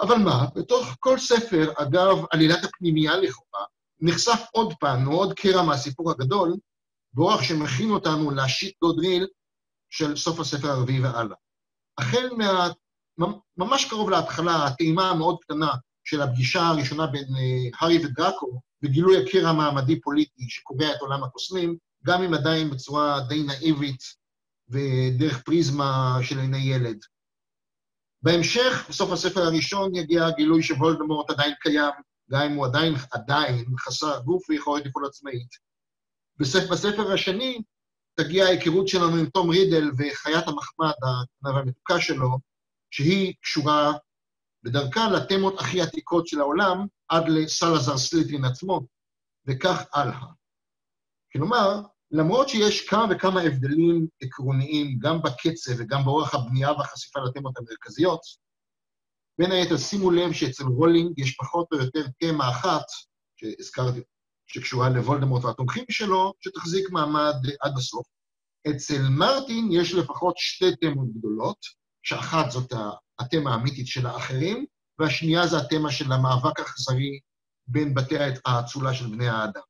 אבל מה, בתוך כל ספר, אגב עלילת הפנימייה לכאורה, נחשף עוד פן, עוד קרע מהסיפור הגדול, באורח שמכין אותנו להשיט גודריל של סוף הספר הרביעי והלאה. החל מה... ממש קרוב להתחלה, הטעימה המאוד קטנה של הפגישה הראשונה בין uh, הארי ודראקו, וגילוי הקרע המעמדי-פוליטי שקובע את עולם הקוסמים, גם אם עדיין בצורה די נאיבית ודרך פריזמה של עיני ילד. בהמשך, בסוף הספר הראשון, יגיע הגילוי שוולדמורט עדיין קיים, גם אם הוא עדיין, עדיין חסר גוף ויכולת לפעול עצמאית. בספר, בספר השני תגיע ההיכרות שלנו עם תום רידל וחיית המחמד, הקטנה והמתוקה שלו, שהיא קשורה בדרכה לתמות הכי עתיקות של העולם, עד לסלאזר סליטרין עצמו, וכך הלאה. כלומר, למרות שיש כמה וכמה הבדלים עקרוניים, גם בקצב וגם באורך הבנייה והחשיפה לתמות המרכזיות, בין היתר, שימו לב שאצל רולינג יש פחות או יותר תמה אחת, שהזכרתי, שקשורה לוולדמורט והתומכים שלו, שתחזיק מעמד עד הסוף. אצל מרטין יש לפחות שתי תמות גדולות, שאחת זאת התמה האמיתית של האחרים, והשנייה זה התמה של המאבק האכזרי בין בתי האצולה של בני האדם.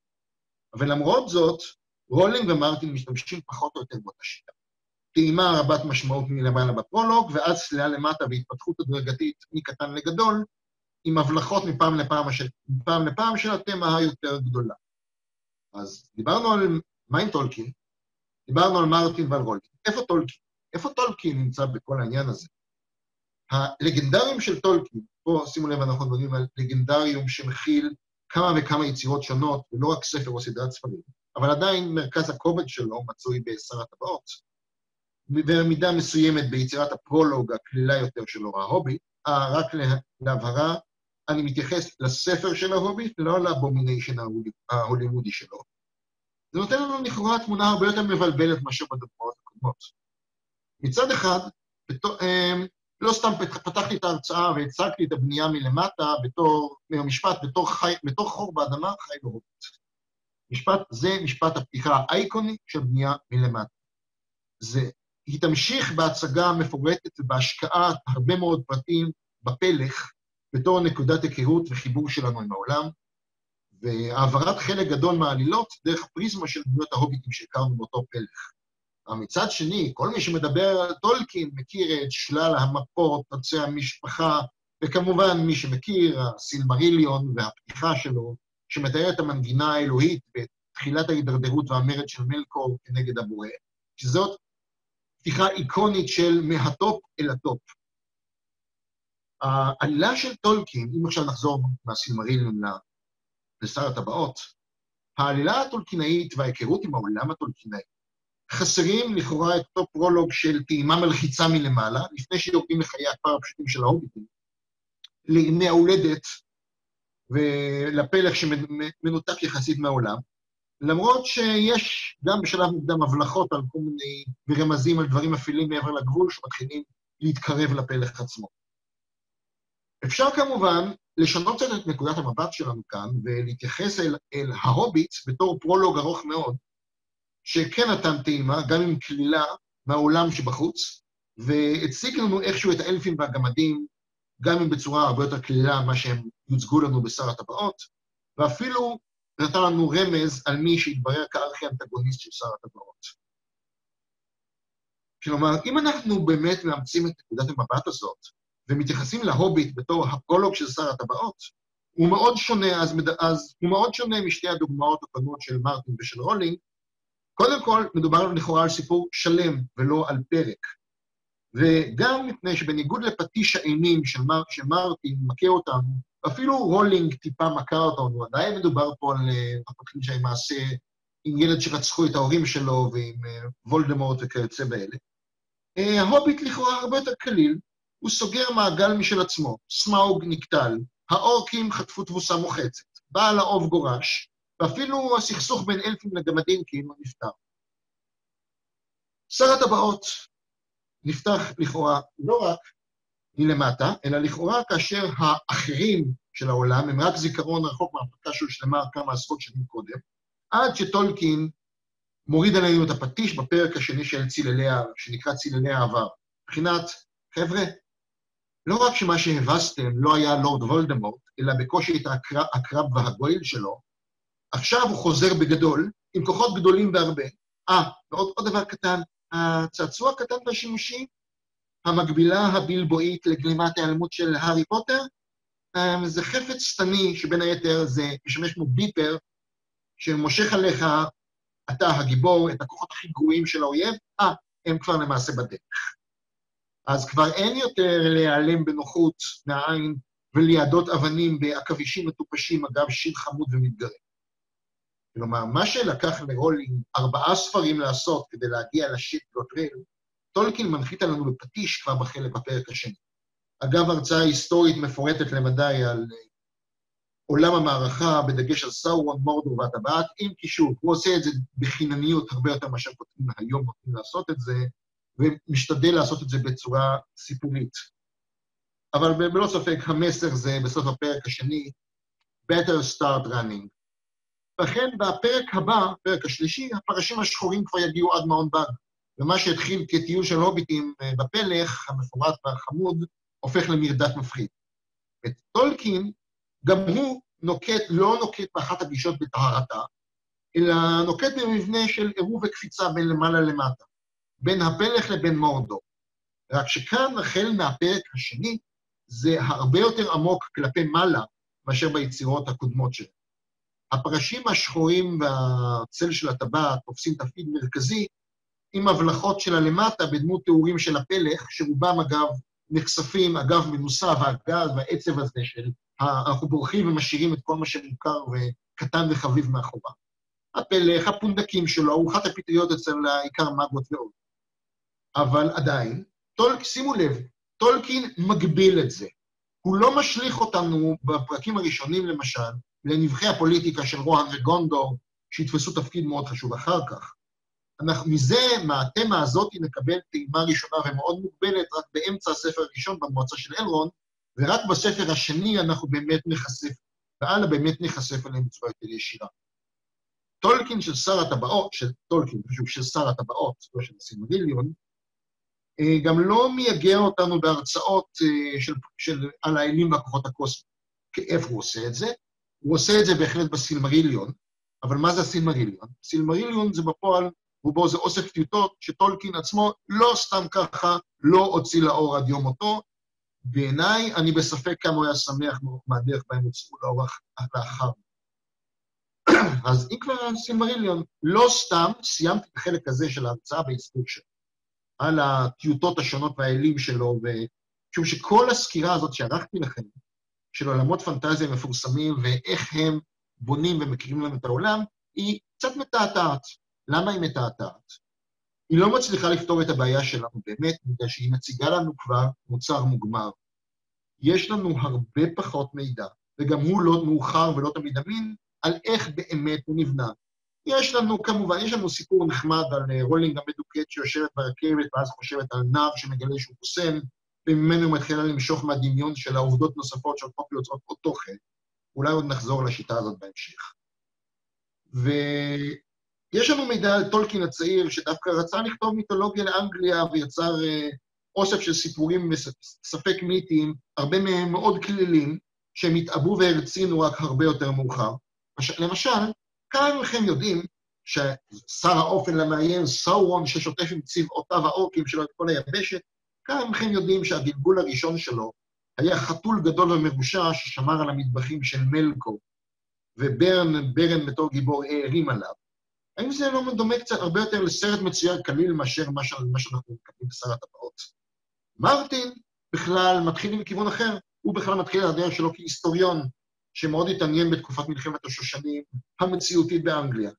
אבל למרות זאת, רולינג ומרטין משתמשים פחות או יותר באותה שיטה. טעימה רבת משמעות מלמעלה בפרולוג, ואז צלילה למטה והתפתחות הדרגתית מקטן לגדול, עם הבלחות מפעם לפעם, של, מפעם לפעם של התמה היותר גדולה. אז דיברנו על מה עם טולקין, דיברנו על מרטין ועל רולינג. איפה טולקין? איפה טולקין נמצא בכל העניין הזה? הלגנדריום של טולקין, פה שימו לב, אנחנו מדברים על לגנדריום שמכיל כמה וכמה יצירות שונות, ולא רק ספר או סדרת ספרים, אבל עדיין מרכז הכובד שלו מצוי בשר הטבעות. במידה מסוימת ביצירת הפרולוג הקלילה יותר שלו, ההוביט, רק להבהרה, אני מתייחס לספר של ההוביט, לא ל abomination ההוליוודי שלו. זה נותן לנו לכאורה תמונה הרבה יותר מבלבלת מאשר בדוגמאות הקודמות. מצד אחד, בתור, אמ, לא סתם פתחתי את ההרצאה והצגתי את הבנייה מלמטה בתור, מהמשפט, בתור, חי, בתור חור באדמה, חי הוביט. משפט, זה משפט הפתיחה האייקוני של בנייה מלמטה. זה, היא תמשיך בהצגה המפורטת ובהשקעת הרבה מאוד פרטים בפלך, בתור נקודת היכרות וחיבור שלנו עם העולם, והעברת חלק גדול מהעלילות דרך הפריזמה של דמויות ההוביטים שהכרנו באותו פלך. מצד שני, כל מי שמדבר על טולקין מכיר את שלל המפות, עצי המשפחה, וכמובן מי שמכיר, הסילמריליון והפתיחה שלו, שמתאר את המנגינה האלוהית בתחילת ההידרדרות והמרד של מלקור כנגד הבורא, שזאת פתיחה איקונית של מה top אל ה top. העלילה של טולקין, אם עכשיו נחזור מהסילמריליון לשר הטבעות, העלילה הטולקינאית וההיכרות עם העולם הטולקינאי חסרים לכאורה את אותו פרולוג של טעימה מלחיצה מלמעלה, לפני שיורדים לחיי הכפר הפשוטים של ההוביטים, לימי ההולדת ולפלח שמנותק יחסית מהעולם, למרות שיש גם בשלב מוקדם הבלחות על כל מיני, ורמזים על דברים אפלים מעבר לגבול שמתחילים להתקרב לפלח עצמו. אפשר כמובן לשנות קצת את נקודת המבט שלנו כאן ולהתייחס אל, אל ההוביט בתור פרולוג ארוך מאוד, שכן נתן טעימה, גם עם כלילה מהעולם שבחוץ, והציג לנו איכשהו את האלפים והגמדים, גם אם בצורה הרבה יותר כלילה ממה שהם יוצגו לנו בשר הטבעות, ואפילו נתן לנו רמז על מי שהתברר כארכי-אנטגוניסט של שר הטבעות. כלומר, אם אנחנו באמת מאמצים את נקודת המבט הזאת, ומתייחסים להוביט בתור הפרולוג של שר הטבעות, הוא מאוד שונה, אז, אז הוא מאוד שונה משתי הדוגמאות הקודמות של מרטין ושל רולינג, קודם כל, מדובר לכאורה על סיפור שלם ולא על פרק. וגם מפני שבניגוד לפטיש האימים שמרטין מכה אותנו, אפילו רולינג טיפה מכה אותנו, עדיין מדובר פה על מפקחים שהיה מעשה עם ילד שרצחו את ההורים שלו ועם אה, וולדמורט וכיוצא באלה. אה, ההוביט לכאורה הרבה יותר קליל, הוא סוגר מעגל משל עצמו, סמאוג נקטל, האורקים חטפו תבוסה מוחצת, בעל האוב גורש, ואפילו הסכסוך בין אלפים לגמדים כאילו נפתר. שר הטבעות נפתח לכאורה לא רק מלמטה, אלא לכאורה כאשר האחרים של העולם הם רק זיכרון רחוק מהפקה שהושלמה כמה עשרות שנים קודם, עד שטולקין מוריד עלינו את הפטיש בפרק השני של ציללי, שנקרא ציללי העבר. מבחינת, חבר'ה, לא רק שמה שהבסתם לא היה לורד וולדמורט, אלא בקושי את הקרב, הקרב והגויל שלו, עכשיו הוא חוזר בגדול, עם כוחות גדולים בהרבה. אה, ועוד עוד דבר קטן, הצעצוע הקטן והשימושי, המקבילה הבלבועית לגלימת ההיעלמות של הארי פוטר, אה, זה חפץ שטני שבין היתר זה משמש כמו ביפר, שמושך עליך, אתה הגיבור, את הכוחות הכי גרועים של האויב, אה, הם כבר למעשה בדרך. אז כבר אין יותר להיעלם בנוחות מהעין וליעדות אבנים בעכבישים מטופשים אגב שיר חמוד ומתגרה. כלומר, מה שלקח לרולינג ארבעה ספרים לעשות כדי להגיע לשיט גוטרל, טולקין מנחית עלינו בפטיש כבר בחלק בפרק השני. אגב, הרצאה היסטורית מפורטת למדי על אה, עולם המערכה, בדגש על סאורון, מורדור והטבעת, אם כי שוב, הוא עושה את זה בחינניות הרבה יותר מאשר כותבים היום נותנים לעשות את זה, ומשתדל לעשות את זה בצורה סיפורית. אבל בלא ספק המסר זה בסוף הפרק השני, better start running. לכן בפרק הבא, פרק השלישי, הפרשים השחורים כבר יגיעו עד מעון בד. ומה שהתחיל כטיול של הוביטים אה, בפלך, המפורט והחמוד, הופך למרדף מפחיד. וטולקין, גם הוא נוקט, לא נוקט באחת הגישות בטהרתה, אלא נוקט במבנה של עירוב וקפיצה בין למעלה למטה, בין הפלך לבין מורדו. רק שכאן, החל מהפרק השני, זה הרבה יותר עמוק כלפי מעלה מאשר ביצירות הקודמות שלו. הפרשים השחורים והצל של הטבעת תופסים תפקיד מרכזי עם הבלחות שלה למטה בדמות תיאורים של הפלך, שרובם אגב נחשפים, אגב מנוסה והגז והעצב הזה של אנחנו בורחים ומשאירים את כל מה שמוכר וקטן וחביב מאחורה. הפלך, הפונדקים שלו, ארוחת הפטריות אצל העיקר מגות ועוד. אבל עדיין, טולק, שימו לב, טולקין מגביל את זה. הוא לא משליך אותנו בפרקים הראשונים, למשל, לנבחי הפוליטיקה של רוהן וגונדור, שיתפסו תפקיד מאוד חשוב אחר כך. אנחנו מזה, מהתמה הזאת, נקבל טעימה ראשונה ומאוד מוגבלת רק באמצע הספר הראשון במועצה של אלרון, ורק בספר השני אנחנו באמת נחשף, והלאה באמת נחשף אליהם בצורה יותר ישירה. טולקין של שר הטבעות, של טולקין, פשוט של שר הטבעות, לא של הסילמריליון, אה, גם לא מייגע אותנו בהרצאות אה, של, של, על האלים והכוחות הקוסמיים. איפה הוא עושה את זה? הוא עושה את זה בהחלט בסילמריליון, אבל מה זה הסילמריליון? סילמריליון זה בפועל, רובו זה אוסף טיוטות שטולקין עצמו לא סתם ככה לא הוציא לאור עד יום מותו. בעיניי, אני בספק כמה הוא היה שמח מהדרך בהם הוצאו לאור לאחר. אז אם כבר הסילמריליון, לא סתם סיימתי את החלק הזה של ההרצאה בהזכור שלו, על הטיוטות השונות והאלים שלו, משום שכל הסקירה הזאת שערכתי לכם, של עולמות פנטזיה מפורסמים ואיך הם בונים ומכירים לנו את העולם, היא קצת מתעתעת. למה היא מתעתעת? היא לא מצליחה לפתור את הבעיה שלנו באמת, בגלל שהיא מציגה לנו כבר מוצר מוגמר. יש לנו הרבה פחות מידע, וגם הוא לא מאוחר ולא תמיד אמין, על איך באמת הוא נבנה. יש לנו, כמובן, יש לנו סיפור נחמד על אה, רולינג המדוכאת שיושבת ברכבת ואז חושבת על נער שמגלה שהוא קוסם, וממנו מתחילה למשוך מהדמיון של העובדות נוספות שהולכות ויוצאות אותו תוכן. אולי עוד נחזור לשיטה הזאת בהמשך. ויש לנו מידע על טולקין הצעיר, שדווקא רצה לכתוב מיתולוגיה לאנגליה ויצר אה, אוסף של סיפורים ספק מיתיים, הרבה מהם מאוד כלילים, שהם התעבו והרצינו רק הרבה יותר מאוחר. למשל, כמה מכם יודעים ששר האופן למעיין, סאורון, ששוטף עם צבעותיו האורקים שלו את כל היבשת, כמה מכם יודעים שהגלגול הראשון שלו היה חתול גדול ומרושע ששמר על המטבחים של מלקו, וברן, ברן בתור גיבור הערים עליו. האם זה לא דומה קצת הרבה יותר לסרט מצויר קליל מאשר מה, שאנחנו מקבלים בשר הטבעות? מרטין בכלל מתחיל מכיוון אחר, הוא בכלל מתחיל על הדרך שלו כהיסטוריון, שמאוד התעניין בתקופת מלחמת השושנים המציאותית באנגליה.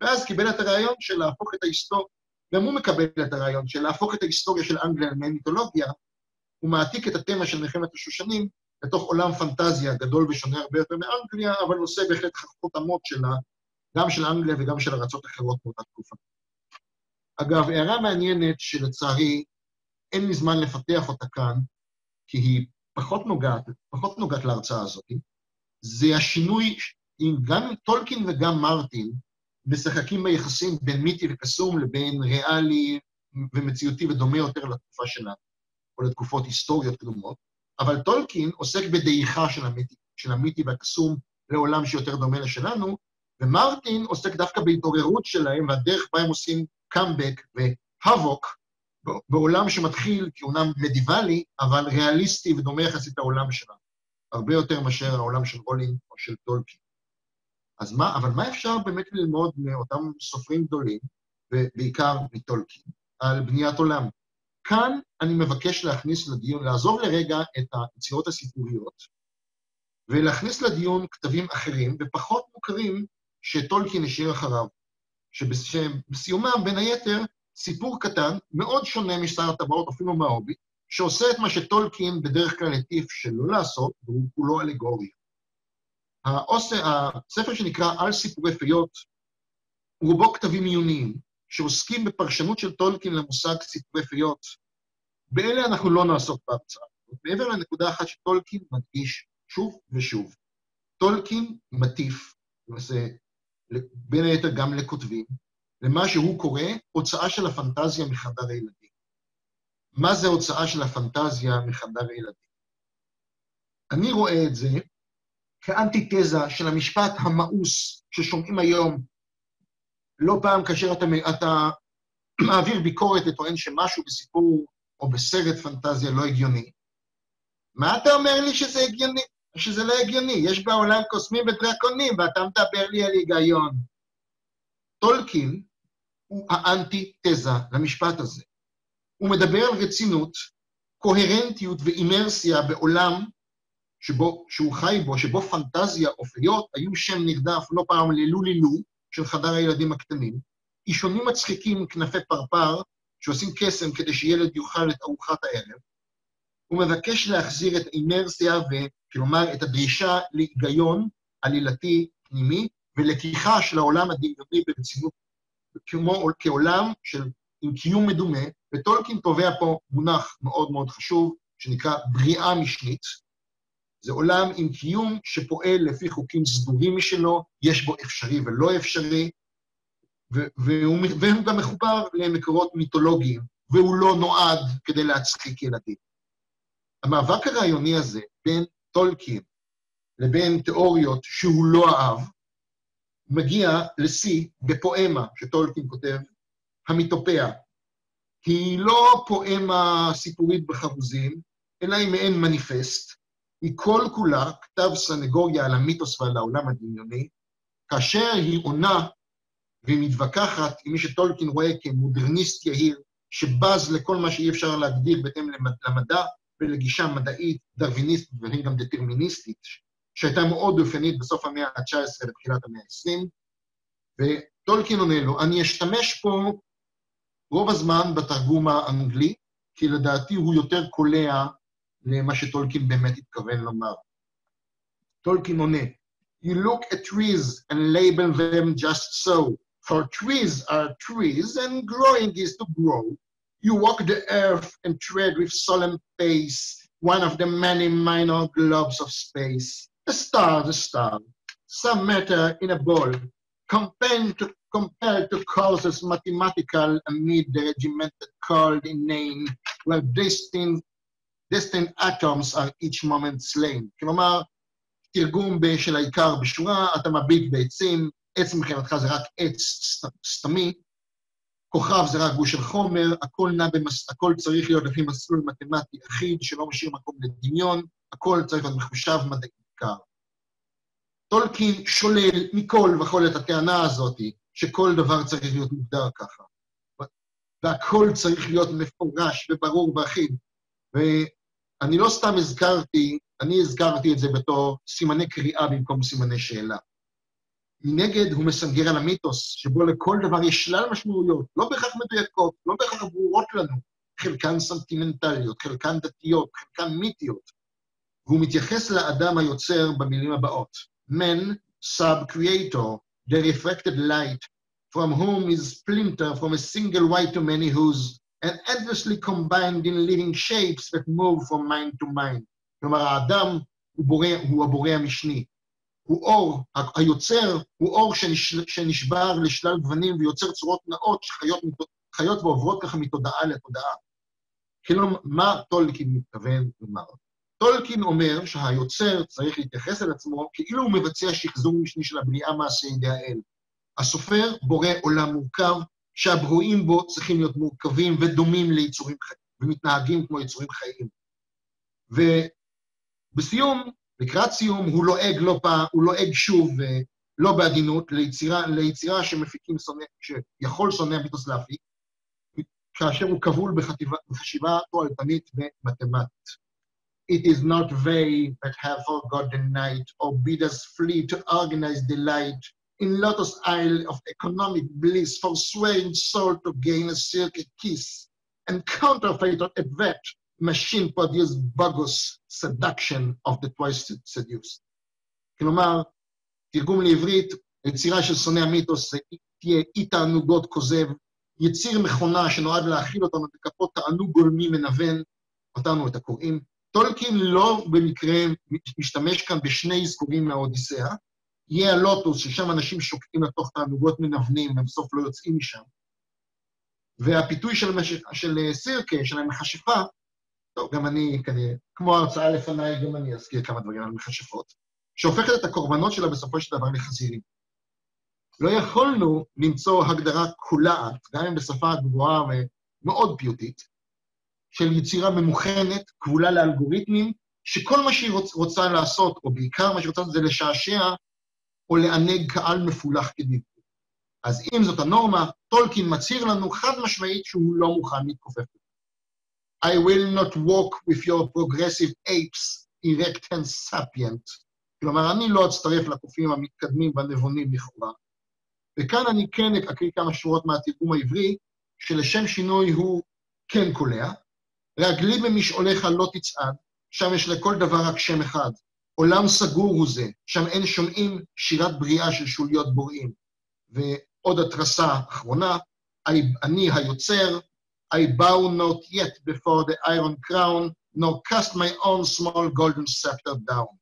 ואז קיבל את הרעיון של להפוך את ההיסטוריה, גם הוא מקבל את הרעיון של להפוך את ההיסטוריה של אנגליה למעין מיתולוגיה, הוא מעתיק את התמה של מלחמת השושנים לתוך עולם פנטזיה גדול ושונה הרבה יותר מאנגליה, אבל נושא בהחלט חותמות שלה, גם של אנגליה וגם של ארצות אחרות באותה תקופה. אגב, הערה מעניינת שלצערי אין לי זמן לפתח אותה כאן, כי היא פחות נוגעת, פחות נוגעת להרצאה הזאת, זה השינוי, גם טולקין וגם מרטין משחקים ביחסים בין מיתי וקסום לבין ריאלי ומציאותי ודומה יותר לתקופה שלנו, או לתקופות היסטוריות קדומות, אבל טולקין עוסק בדעיכה של המיתי, של המיתי והקסום לעולם שיותר דומה לשלנו, ומרטין עוסק דווקא בהתעוררות שלהם והדרך בה הם עושים קאמבק ו havoc בעולם שמתחיל כעולם medieval־י, אבל ריאליסטי ודומה יחסית לעולם שלנו. הרבה יותר מאשר העולם של רולינג או של טולקין. אז מה, אבל מה אפשר באמת ללמוד מאותם סופרים גדולים, ובעיקר מטולקין, על בניית עולם? כאן אני מבקש להכניס לדיון, לעזוב לרגע את היצירות הסיפוריות, ולהכניס לדיון כתבים אחרים ופחות מוכרים שטולקין השאיר אחריו, שבסיומם, בין היתר, סיפור קטן, מאוד שונה משר הטבעות, אפילו מההוביט, שעושה את מה שטולקין בדרך כלל הטיף שלא לעשות, והוא כולו אלגוריה. הספר שנקרא על סיפורי פיות, רובו כתבים עיוניים, שעוסקים בפרשנות של טולקין למושג סיפורי פיות. באלה אנחנו לא נעסוק בהרצאה, מעבר לנקודה אחת שטולקין מדגיש שוב ושוב. טולקין מטיף, למעשה, בין היתר גם לכותבים, למה שהוא קורא הוצאה של הפנטזיה מחדר הילדים. מה זה הוצאה של הפנטזיה מחדר הילדים? אני רואה את זה כאנטיתזה של המשפט המאוס ששומעים היום לא פעם כאשר אתה, אתה מעביר ביקורת וטוען שמשהו בסיפור או בסרט פנטזיה לא הגיוני. מה אתה אומר לי שזה הגיוני? שזה לא הגיוני. יש בעולם קוסמים ודרקונים, ואתה מדבר לי על היגיון. טולקין הוא האנטי-תזה למשפט הזה. הוא מדבר על רצינות, קוהרנטיות ואימרסיה בעולם שבו, שהוא חי בו, שבו פנטזיה, אופיות, היו שם נרדף לא פעם ללולילו של חדר הילדים הקטנים, אישונים מצחיקים עם כנפי פרפר, שעושים קסם כדי שילד יאכל את ארוחת הערב, הוא מבקש להחזיר את האינרסיה, כלומר את הדרישה להיגיון עלילתי פנימי, ולקיחה של העולם הדמיוני ברצינות, כמו כעולם של, עם קיום מדומה, וטולקין תובע פה מונח מאוד מאוד חשוב, שנקרא בריאה משנית. זה עולם עם קיום שפועל לפי חוקים סדורים משלו, יש בו אפשרי ולא אפשרי, והוא, והוא גם מחובר למקורות מיתולוגיים, והוא לא נועד כדי להצחיק ילדים. המאבק הרעיוני הזה בין טולקין לבין תיאוריות שהוא לא אהב, מגיע לשיא בפואמה שטולקין כותב, המיתופאה. היא לא פואמה סיפורית בחרוזים, אלא היא מעין מניפסט. היא כל כולה כתב סנגוריה על המיתוס ועל העולם הדמיוני, כאשר היא עונה והיא מתווכחת עם מי שטולקין רואה כמודרניסט יהיר, שבז לכל מה שאי אפשר להגדיר בהתאם למדע ולגישה מדעית, דרוויניסטית וגם דטרמיניסטית, שהייתה מאוד אופיינית בסוף המאה ה-19 ובתחילת המאה ה-20, וטולקין עונה לו, אני אשתמש פה רוב הזמן בתרגום האנגלי, כי לדעתי הוא יותר קולע למה שטולקין באמת התכוון לומר. טולקין עונה, You look at trees and label them just so. For trees are trees and growing is to grow. You walk the earth and tread with solemn pace, one of the many minor globes of space. A star, a star, some matter in a ball, compelled to, compelled to causes mathematical amid the regimented cold inane, where destined, destined atoms are each moment slain. כלומר, תרגום של העיקר בשורה, אתה מביט בעצים, עץ מבחינתך זה רק עץ סתמי, כוכב זה רק גוש של חומר, הכל, במס... הכל צריך להיות לפי מסלול מתמטי אחיד, שלא משאיר מקום לדמיון, הכל צריך להיות מחושב מדעי בעיקר. טולקין שולל מכל וכל את הטענה הזאת, שכל דבר צריך להיות מוגדר ככה. והכל צריך להיות מפורש וברור ואחיד. ואני לא סתם הזכרתי, אני הזכרתי את זה בתור סימני קריאה במקום סימני שאלה. מנגד הוא מסנגר על המיתוס, שבו לכל דבר יש שלל משמעויות, לא בהכרח מדויקות, לא בהכרח ברורות לנו, חלקן סנטימנטליות, חלקן דתיות, חלקן מיתיות, והוא מתייחס לאדם היוצר במילים הבאות: Man, sub-creator, the reflected light, from whom is splinter from a single white to many whose, and endlessly combined in living shapes that move from mind to mind. כלומר, האדם הוא, הוא הבורא המשני, הוא אור, היוצר הוא אור שנש, שנשבר לשלל גוונים ויוצר צורות נאות שחיות ועוברות ככה מתודעה לתודעה. כאילו, מה טולקין מתכוון לומר? טולקין אומר שהיוצר צריך להתייחס אל עצמו כאילו הוא מבצע שחזור משני של הבריאה מעשה ידי האל. הסופר בורא עולם מורכב, שהברואים בו צריכים להיות מורכבים ודומים ליצורים חיים, ומתנהגים כמו יצורים חיים. ובסיום, לקראת סיום הוא לועג לא פעם, הוא לועג שוב, לא בעדינות, ליצירה, ליצירה שמפיקים שונא, שיכול שונא המיתוס להפיק, כאשר הוא כבול בחשיבה תועלתנית ומתמטית. It is not they that have forgotten night or bid us flee to organize delight in lotus isle of economic bliss, forswearing soul to gain a silky kiss and counterfeit at that machine produced bogus seduction of the twice seduced. כלומר, תרגום לעברית, יצירה של שונא המיתוס תהיה אי תענוגות כוזב, יציר מכונה שנועד להאכיל אותנו בכפות תענוג גולמי מנוון, אותנו, את הקוראים. טולקין לא במקרה משתמש כאן בשני אזכורים מהאודיסאה. יהיה הלוטוס, ששם אנשים שוקטים לתוך תענוגות מנוונים, ובסוף לא יוצאים משם. והפיתוי של, המש... של סירקה, של המכשפה, טוב, גם אני כנראה, כמו ההרצאה לפניי, גם אני אזכיר כמה דברים על מכשפות, שהופכת את הקורבנות שלה בסופו של דבר לחזירים. לא יכולנו למצוא הגדרה קולעת, גם אם בשפה גבוהה ומאוד פיוטית, של יצירה ממוכנת, כבולה לאלגוריתמים, שכל מה שהיא רוצ, רוצה לעשות, או בעיקר מה שהיא רוצה לעשות, זה לשעשע או לענג קהל מפולח כדברי. אז אם זאת הנורמה, טולקין מצהיר לנו חד משמעית שהוא לא מוכן להתכופף. I will not walk with your progressive apes, erect and sapient. כלומר, אני לא אצטרף לקופים המתקדמים והנבונים לכאורה. וכאן אני כן אקריא כמה שורות מהתרגום העברי, שלשם שינוי הוא כן קולע. רגלי במשעוליך לא תצעד, שם יש לכל דבר רק שם אחד. עולם סגור הוא זה, שם אין שומעים שירת בריאה של שוליות בוראים. ועוד התרסה אחרונה, אני היוצר, I bow not yet before the iron crown, nor cast my own small golden scepter down.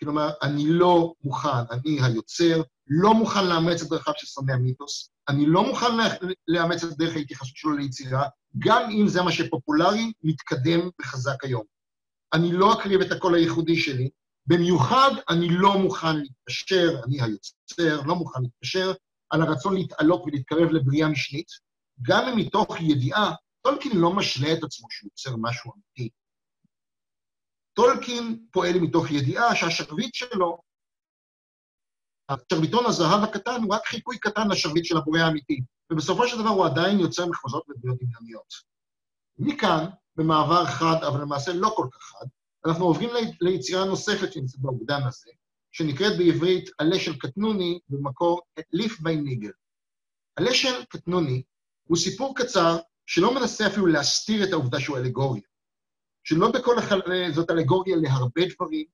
כלומר, אני לא מוכן, אני היוצר, לא מוכן לאמץ את דרכיו של שונא המיתוס, אני לא מוכן לאמץ את דרך ההתייחסות שלו ליצירה, גם אם זה מה שפופולרי, מתקדם וחזק היום. אני לא אקריב את הקול הייחודי שלי, במיוחד אני לא מוכן להתפשר, אני היוצר, לא מוכן להתפשר, על הרצון להתעלות ולהתקרב לבריאה משנית, גם אם מתוך ידיעה, טולקין לא משלה את עצמו שהוא יוצר משהו אמיתי. טולקין פועל מתוך ידיעה שהשרביט שלו, השרביטון הזהב הקטן הוא רק חיקוי קטן לשרביט של הבורא האמיתי, ובסופו של דבר הוא עדיין יוצר מחוזות ודמויות דמיוניות. מכאן, במעבר חד, אבל למעשה לא כל כך חד, אנחנו עוברים ליצירה נוספת שנמצאת באוגדן הזה, שנקראת בעברית עלה של קטנוני, במקור ליף בי ניגר. עלה של קטנוני הוא סיפור קצר שלא מנסה אפילו להסתיר את העובדה שהוא אלגוריה. שלא בכל החל... זאת אלגוריה להרבה דברים,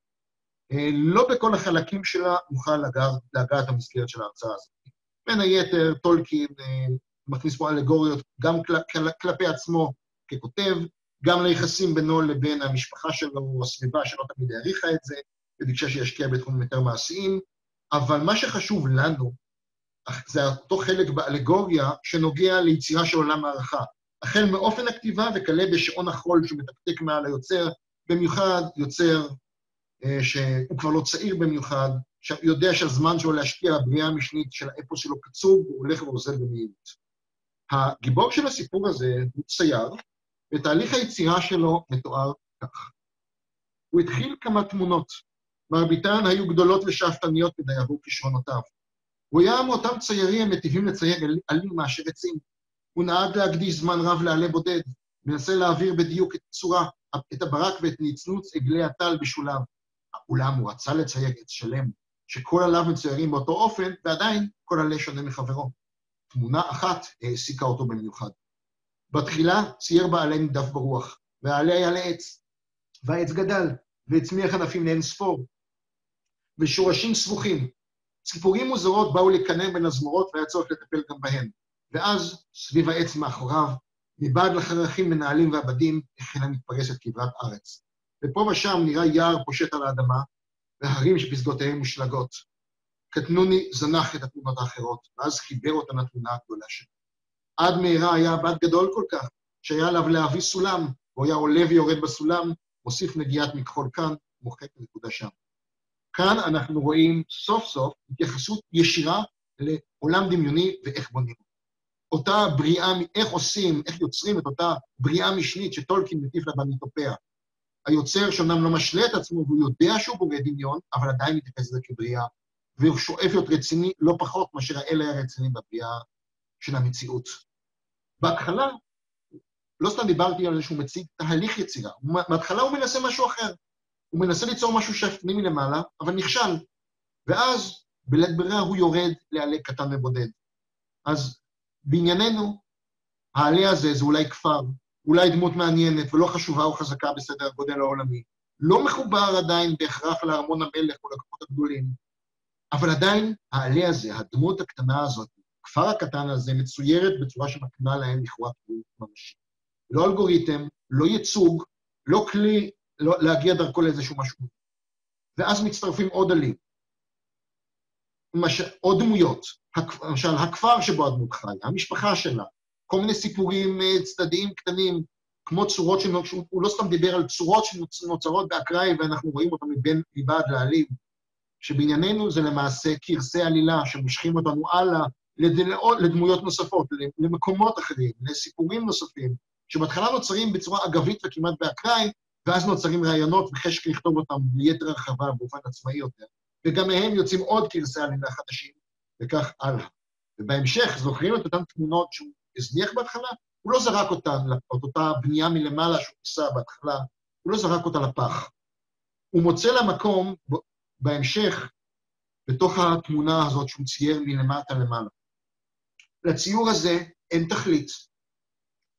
אה, לא בכל החלקים שלה נוכל להגעת המסגרת של ההרצאה הזאת. בין היתר, טולקין אה, מכניס פה אלגוריות גם כל... כל... כלפי עצמו ככותב, גם ליחסים בינו לבין המשפחה שלו, או הסביבה שלא תמיד העריכה את זה, וביקשה שישקיע בתחומים יותר מעשיים, אבל מה שחשוב לנו, זה אותו חלק באלגוריה שנוגע ליצירה של עולם הערכה. החל מאופן הכתיבה וכלה בשעון החול שמתקתק מעל היוצר, במיוחד יוצר אה, שהוא כבר לא צעיר במיוחד, שיודע שהזמן שלו להשקיע בבריאה המשנית של האפוס שלו קצוב, הוא הולך ועוזר במהירות. הגיבור של הסיפור הזה הוא צייר, ותהליך היצירה שלו מתואר כך. הוא התחיל כמה תמונות, מרביתן היו גדולות ושאפתניות מדי עבור כישרונותיו. הוא היה מאותם ציירים המטיבים לצייר עלים מאשר עצים. הוא נהג להקדיש זמן רב לעלה בודד, מנסה להעביר בדיוק את צורה, את הברק ואת נצנוץ עגלי הטל בשוליו. אולם הוא רצה לצייר עץ שלם, שכל עליו מצוירים באותו אופן, ועדיין כל עלה שונה מחברו. תמונה אחת העסיקה אותו במיוחד. בתחילה צייר בעלה נידף ברוח, והעלה היה לעץ, והעץ גדל, והצמיח ענפים לאין ספור, ושורשים סבוכים. ציפורים מוזרות באו לקנן בין הזמורות והיה צורך לטפל גם בהן. ואז, סביב העץ מאחוריו, מבעד לחרכים מנהלים ועבדים, החלה מתפרסת כברת ארץ. ופה ושם נראה יער פושט על האדמה, והרים שפסגותיהם מושלגות. קטנוני זנח את התמונות האחרות, ואז חיבר אותן לתמונה הגדולה שלו. עד מהרה היה בת גדול כל כך, שהיה עליו להביא סולם, והוא היה עולה ויורד בסולם, מוסיף נגיעת מכחול כאן, מוחק נקודה שם. כאן אנחנו רואים סוף סוף התייחסות ישירה לעולם דמיוני ואיך בונים. אותה בריאה, איך עושים, איך יוצרים את אותה בריאה משנית שטולקין מטיף לה במיתופיה. היוצר שאומנם לא משלה את עצמו והוא יודע שהוא בורא דמיון, אבל עדיין מתייחס לזה כבריאה, והוא שואף להיות רציני לא פחות מאשר האל היה רציני בבריאה של המציאות. בהתחלה, לא סתם דיברתי על זה שהוא מציג תהליך יצירה, בהתחלה הוא מנסה משהו אחר. הוא מנסה ליצור משהו שאפתני מלמעלה, אבל נכשל. ואז, בלית ברירה, הוא יורד לעלה קטן ובודד. אז בענייננו, העלה הזה זה אולי כפר, אולי דמות מעניינת ולא חשובה או חזקה בסדר הגודל העולמי. לא מחובר עדיין בהכרח לארמון המלך או לכוחות הגדולים, אבל עדיין העלה הזה, הדמות הקטנה הזאת, הכפר הקטן הזה, מצוירת בצורה שמקנה להם לכאורה קיום ממשי. לא אלגוריתם, לא ייצוג, לא כלי לא, להגיע דרכו לאיזשהו משהו. ואז מצטרפים עוד עלים. מש... עוד דמויות, למשל, הכפר שבו הדמות חיה, המשפחה שלה, כל מיני סיפורים אה, צדדיים קטנים, כמו צורות שנוצרות, הוא לא סתם דיבר על צורות שנוצרות באקראי, ואנחנו רואים אותן מבין מבעד לעלים, שבענייננו זה למעשה קרסי עלילה שמושכים אותנו הלאה לדמויות נוספות, למקומות אחרים, לסיפורים נוספים, שבהתחלה נוצרים בצורה אגבית וכמעט באקראי, ואז נוצרים רעיונות וחשק לכתוב אותם ביתר הרחבה באופן עצמאי יותר. וגם מהם יוצאים עוד קרסי עלילה חדשים, וכך הלאה. ובהמשך, זוכרים את אותן תמונות שהוא הזניח בהתחלה? הוא לא זרק אותן, את אותה בנייה מלמעלה שהוא ניסה בהתחלה, הוא לא זרק אותה לפח. הוא מוצא לה מקום בהמשך, בתוך התמונה הזאת שהוא צייר מלמטה למעלה. לציור הזה אין תכלית.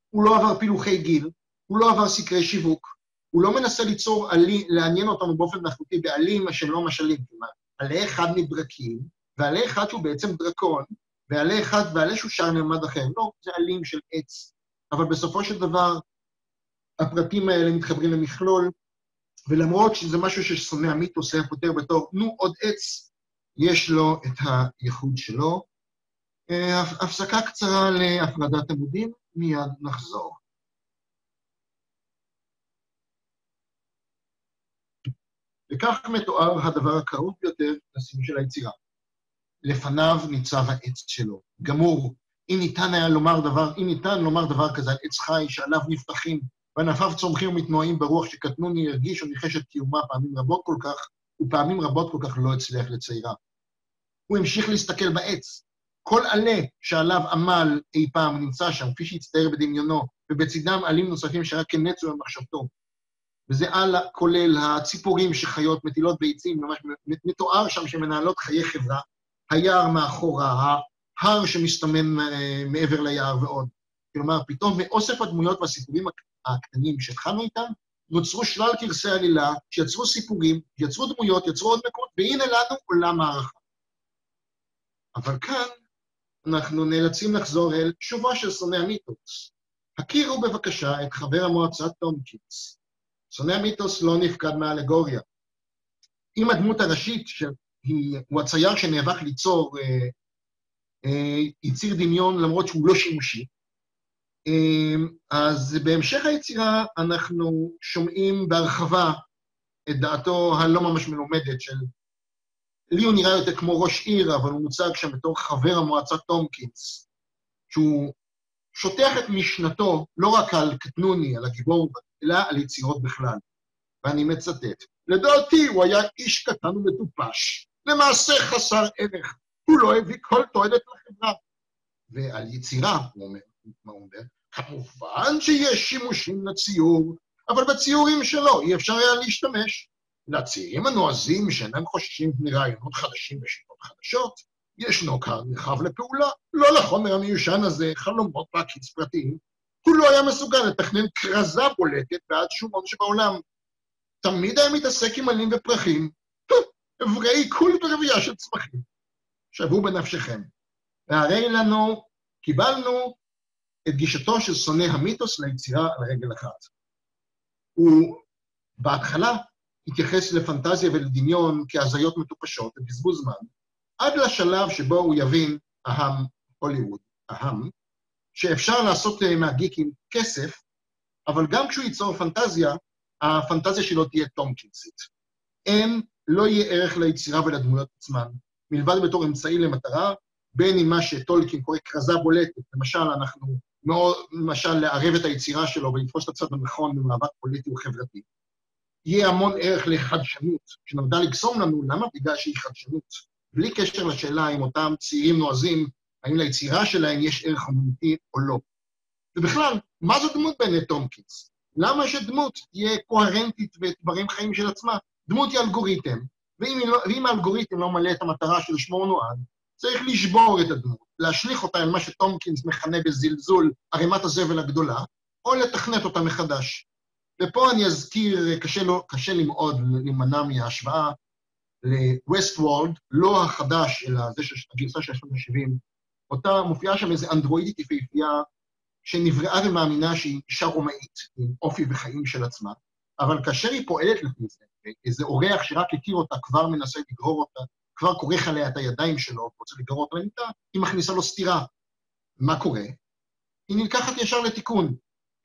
הוא לא עבר פילוחי גיל, הוא לא עבר סקרי שיווק, הוא לא מנסה ליצור עלי, לעניין אותנו באופן מלאכותי בעלים שהם לא משלים, כלומר, עלה אחד מדרקים, ועלה אחד שהוא בעצם דרקון, ועלה אחד ועלה שהוא שער נעמד אחר. לא, זה עלים של עץ. אבל בסופו של דבר, הפרטים האלה מתחברים למכלול, ולמרות שזה משהו ששונא המיתוס היה פותר בתור, נו, עוד עץ, יש לו את הייחוד שלו. אה, הפסקה קצרה להפרדת עמודים, מיד נחזור. וכך מתואר הדבר הקרוב ביותר לסיום של היצירה. לפניו ניצב העץ שלו, גמור. אם ניתן היה לומר דבר, אם ניתן לומר דבר כזה על עץ חי שעליו נפתחים וענפיו צומחים ומתנועים ברוח שקטנוני הרגיש או ניחש את קיומה פעמים רבות כל כך, ופעמים רבות כל כך לא הצליח לציירה. הוא המשיך להסתכל בעץ. כל עלה שעליו עמל אי פעם נמצא שם, כפי שהצטייר בדמיונו, ובצדם עלים נוספים שרק כנצו במחשבתו. וזה על כולל הציפורים שחיות, מטילות ביצים, ממש מתואר שם שמנהלות חיי חברה, היער מאחורה, ההר שמסתמן אה, מעבר ליער ועוד. כלומר, פתאום מאוסף הדמויות והסיפורים הקטנים שהתחלנו איתם, נוצרו שלל קרסי עלילה, שיצרו סיפורים, יצרו דמויות, יצרו עוד מקומות, והנה לנו עולם הערכה. אבל כאן אנחנו נאלצים לחזור אל שובו של שונא המיתוס. הכירו בבקשה את חבר המועצה טומקינס. שונא המיתוס לא נפקד מהאלגוריה. אם הדמות הראשית, שהוא הצייר שנאבק ליצור, אה, אה, יציר דמיון למרות שהוא לא שימושי, אה, אז בהמשך היצירה אנחנו שומעים בהרחבה את דעתו הלא ממש מלומדת של... לי הוא נראה יותר כמו ראש עיר, אבל הוא מוצג שם בתור חבר המועצה טומקינס, שהוא שוטח את משנתו לא רק על קטנוני, על הגיבור, אלא על יצירות בכלל. ואני מצטט, לדעתי הוא היה איש קטן ומטופש, למעשה חסר ערך, הוא לא הביא כל תועלת לחברה. ועל יצירה, הוא אומר, מה הוא אומר? כמובן שיש שימושים לציור, אבל בציורים שלו אי אפשר היה להשתמש. לצעירים הנועזים שאינם חוששים מרעיונות חדשים ושיטות חדשות, ישנו כאן מרחב לפעולה, לא לחומר המיושן הזה, חלומות ועקיץ פרטיים. הוא לא היה מסוגל לתכנן כרזה בולטת בעד שום הון שבעולם. תמיד היה מתעסק עם עלים ופרחים, אברי כול ברבייה של צמחים. שוו בנפשכם. והרי לנו, קיבלנו את גישתו של שונא המיתוס ליצירה על רגל אחת. הוא בהתחלה התייחס לפנטזיה ולדמיון כהזיות מטופשות ובזבוז זמן, עד לשלב שבו הוא יבין, אהם, הוליווד, אהם, שאפשר לעשות אה, מהגיקים כסף, אבל גם כשהוא ייצור פנטזיה, הפנטזיה שלו תהיה טומקינסית. אין, לא יהיה ערך ליצירה ולדמויות עצמן, מלבד בתור אמצעי למטרה, בין אם מה שטולקין קורא כרזה בולטת, למשל, אנחנו מאוד, למשל, לערב את היצירה שלו ולתפוס את הצד הנכון במאבק פוליטי וחברתי. יהיה המון ערך לחדשנות, שנועדה לגסום לנו, למה? בגלל שהיא חדשנות. בלי קשר לשאלה אם אותם צעירים נועזים, האם ליצירה שלהם יש ערך אמנותי או לא. ובכלל, מה זו דמות בעיני טומקינס? למה שדמות תהיה קוהרנטית ודברים חיים של עצמה? דמות היא אלגוריתם, ואם, לא, ואם האלגוריתם לא מלא את המטרה שלשמו הוא נועד, צריך לשבור את הדמות, להשליך אותה אל מה שטומקינס מכנה בזלזול ערימת הזבל הגדולה, או לתכנת אותה מחדש. ופה אני אזכיר, קשה, לא, קשה לי מאוד להימנע מההשוואה ל-West World, לא החדש, אלא זה של הגרסה של שנות ה-70, אותה מופיעה שם איזו אנדרואידית יפהפייה שנבראה ומאמינה שהיא אישה רומאית, עם אופי וחיים של עצמה, אבל כאשר היא פועלת לפי זה, איזה אורח שרק הכיר אותה כבר מנסה לגרור אותה, כבר כורך עליה את הידיים שלו, רוצה לגרור אותה למיטה, היא מכניסה לו סטירה. מה קורה? היא נלקחת ישר לתיקון.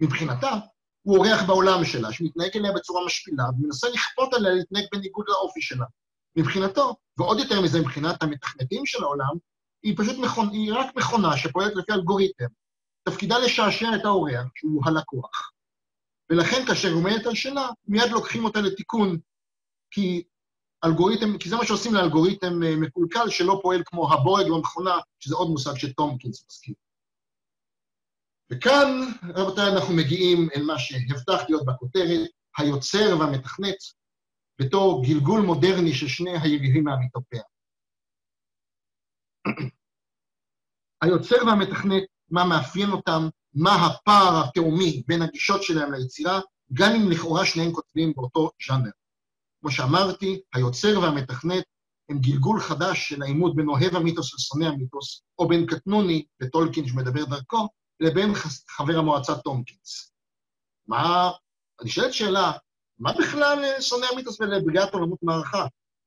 מבחינתה, הוא אורח בעולם שלה, שמתנהג אליה בצורה משפילה, ומנסה לכפות עליה להתנהג בניגוד לאופי שלה. מבחינתו, ועוד יותר מזה מבחינת המתכנתים של העולם, היא פשוט מכונה, היא רק מכונה שפועלת לפי אלגוריתם. תפקידה לשעשע את האורח, שהוא הלקוח. ולכן כאשר היא עומדת על שלה, מיד לוקחים אותה לתיקון, כי אלגוריתם, כי זה מה שעושים לאלגוריתם אה, מקולקל שלא פועל כמו הבורג במכונה, שזה עוד מושג שטומקינס מזכיר. וכאן, רבותיי, אנחנו מגיעים אל מה שהבטח להיות בכותרת, היוצר והמתכנת, בתור גלגול מודרני של שני היריבים מהמיתופיה. היוצר והמתכנת, מה מאפיין אותם, מה הפער התאומי בין הגישות שלהם ליצירה, גם אם לכאורה שניהם כותבים באותו ז'אנר. כמו שאמרתי, היוצר והמתכנת הם גלגול חדש של העימות בין אוהב המיתוס ושונא המיתוס, או בין קטנוני וטולקין שמדבר דרכו, לבין חבר המועצה טומקינס. מה, אני שואלת שאלה, מה בכלל אה, שונא המיתוס ולבריאת עולמות מערכה?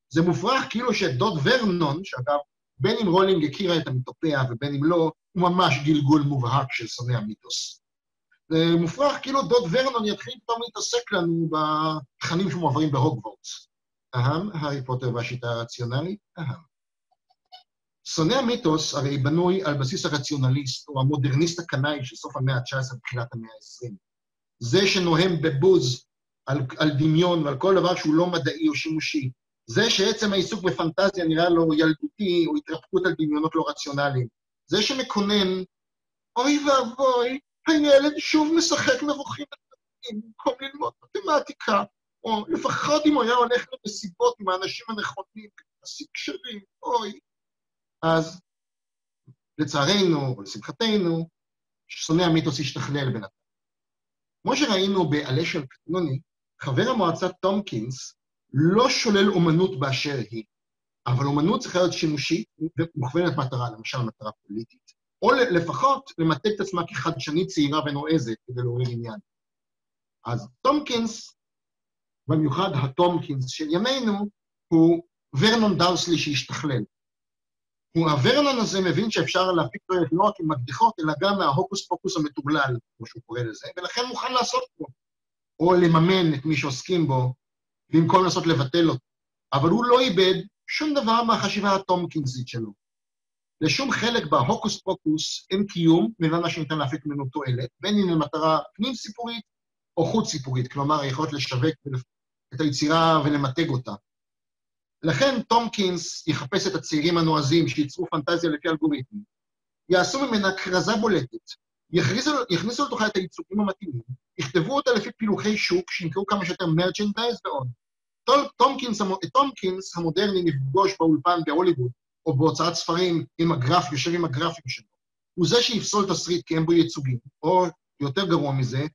זה מופרך כאילו שדוד ורנון, שאגב, בין אם רולינג הכירה את המיתופיה ובין אם לא, הוא ממש גלגול מובהק של שונא המיתוס. זה מופרך כאילו דוד ורנון יתחיל פתאום להתעסק לנו בתכנים שמועברים בהוגוורטס. אהם, הארי פוטר והשיטה הרציונלית, אהם. שונא המיתוס הרי בנוי על בסיס הרציונליסט, או המודרניסט הקנאי של סוף המאה ה-19 ותחילת המאה ה-20. זה שנוהם בבוז על, על דמיון ועל כל דבר שהוא לא מדעי או שימושי. זה שעצם העיסוק בפנטזיה נראה לו ילדותי או התרפקות על דמיונות לא רציונליים. זה שמקונן, אוי ואבוי, הילד שוב משחק מבוכים במקום ללמוד מתמטיקה, או לפחות אם הוא היה הולך למסיבות עם האנשים הנכונים, להשיג קשרים, אוי. אז לצערנו, או לשמחתנו, שונא המיתוס השתכלל בינתיים. כמו שראינו בעלה של קטנוני, חבר המועצה טומקינס לא שולל אומנות באשר היא, אבל אומנות צריכה להיות שימושית ומוכוונת מטרה, למשל מטרה פוליטית, או לפחות למתג את עצמה כחדשנית צעירה ונועזת כדי לעורר עניין. אז טומקינס, במיוחד הטומקינס של ימינו, הוא ורנון דרסלי שהשתכלל. הוורנון הזה מבין שאפשר להפיק לא רק עם מקדיחות, אלא גם מההוקוס פוקוס המתוגלל, כמו שהוא קורא לזה, ולכן מוכן לעשות פה, או לממן את מי שעוסקים בו, במקום לנסות לבטל אותו. אבל הוא לא איבד שום דבר מהחשיבה הטומקינסית שלו. לשום חלק בהוקוס פוקוס אין קיום, מלבד שניתן להפיק ממנו תועלת, בין אם למטרה פנים-סיפורית או חוץ-סיפורית, כלומר, היכולת לשווק את היצירה ולמתג אותה. לכן טומקינס יחפש את הצעירים הנועזים שייצרו פנטזיה לפי אלגוריתמים, יעשו ממנה כרזה בולטת, יכניסו, לתוכה את הייצורים המתאימים, יכתבו אותה לפי פילוחי שוק, שימכרו כמה שיותר מרצ'נדייז ועוד. טומקינס, טומקינס המודרני נפגוש באולפן בהוליווד, או בהוצאת ספרים עם הגרף, יושב עם הגרפים שלו. הוא זה שיפסול תסריט כי אין בו ייצוגים, או יותר גרוע מזה,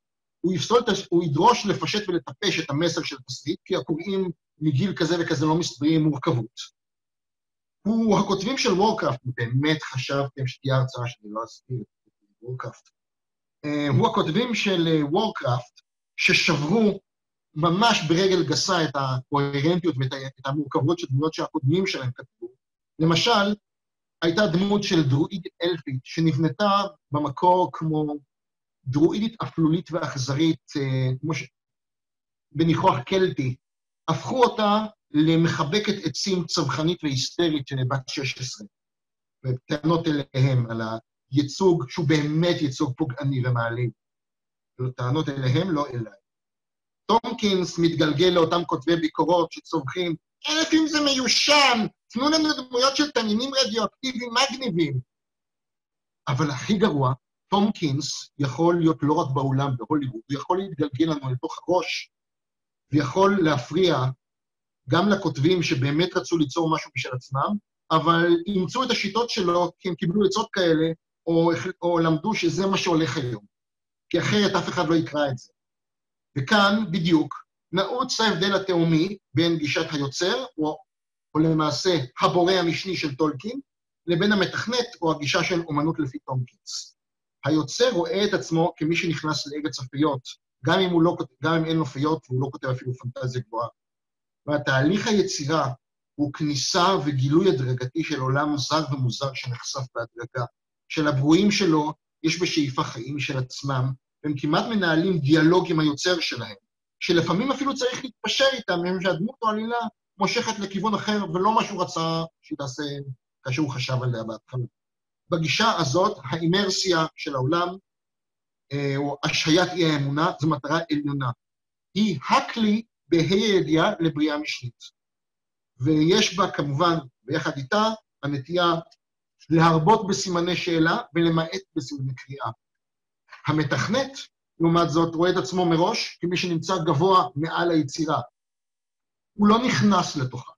הוא, יפסול, הוא ידרוש לפשט ולטפש את המסר של התסריט, כי הקוראים מגיל כזה וכזה לא מסבירים מורכבות. הוא הכותבים של וורקראפט, באמת חשבתם שתהיה הרצאה שאני לא אסביר את וורקראפט. אה, הוא הכותבים של וורקראפט, ששברו ממש ברגל גסה את הקוהרנטיות ואת המורכבות של דמויות שהקודמים שלהם כתבו. למשל, הייתה דמות של דרואידית אלפית שנבנתה במקור כמו דרואידית אפלולית ואכזרית, אה, כמו ש... בניחוח קלטי, הפכו אותה למחבקת עצים צווחנית והיסטרית של בת 16, וטענות אליהם על הייצוג, שהוא באמת ייצוג פוגעני ומעליב. טענות אליהם, לא אליי. טומקינס מתגלגל לאותם כותבי ביקורות שצווחים, אלף אם זה מיושן, תנו לנו דמויות של תנינים רדיואקטיביים מגניבים. אבל הכי גרוע, טומקינס יכול להיות לא רק באולם בהוליווד, הוא יכול להתגלגל לנו לתוך הראש ויכול להפריע גם לכותבים שבאמת רצו ליצור משהו משל עצמם, אבל אימצו את השיטות שלו כי הם קיבלו עצות כאלה, או, או למדו שזה מה שהולך היום. כי אחרת אף אחד לא יקרא את זה. וכאן, בדיוק, נעוץ ההבדל התאומי בין גישת היוצר, או, או למעשה הבורא המשני של טולקין, לבין המתכנת, או הגישה של אומנות לפי טומקינס. היוצר רואה את עצמו כמי שנכנס לארץ הפיות, גם אם, לא, גם אם אין לו פיות והוא לא כותב אפילו פנטזיה גבוהה. והתהליך היצירה הוא כניסה וגילוי הדרגתי של עולם זר ומוזר שנחשף בהדרגה. של הברואים שלו יש בשאיפה חיים של עצמם, והם כמעט מנהלים דיאלוג עם היוצר שלהם, שלפעמים אפילו צריך להתפשר איתם, מפני שהדמות או העלילה מושכת לכיוון אחר, ולא מה שהוא רצה שהיא תעשה כאשר הוא חשב עליה בהתחלה. בגישה הזאת, האימרסיה של העולם, או השהיית אי האמונה, זו מטרה עליונה. היא הכלי בה"א הידיעה לבריאה משנית. ויש בה כמובן, ביחד איתה, הנטייה להרבות בסימני שאלה ולמעט בסימני קריאה. המתכנת, לעומת זאת, רואה את עצמו מראש כמי שנמצא גבוה מעל היצירה. הוא לא נכנס לתוכה.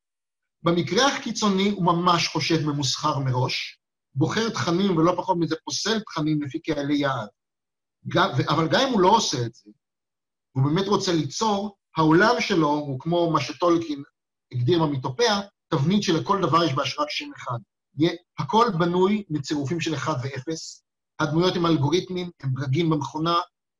במקרה הקיצוני הוא ממש חושב ממוסחר מראש, בוחר תכנים ולא פחות מזה פוסל תכנים לפי קהלי יעד. אבל גם אם הוא לא עושה את זה, הוא באמת רוצה ליצור, העולם שלו הוא כמו מה שטולקין הגדיר במיתופיה, תבנית שלכל דבר יש בהשראת שם אחד. הכל בנוי מצירופים של אחד ואפס, הדמויות הם אלגוריתמים, הם ברגים במכונה,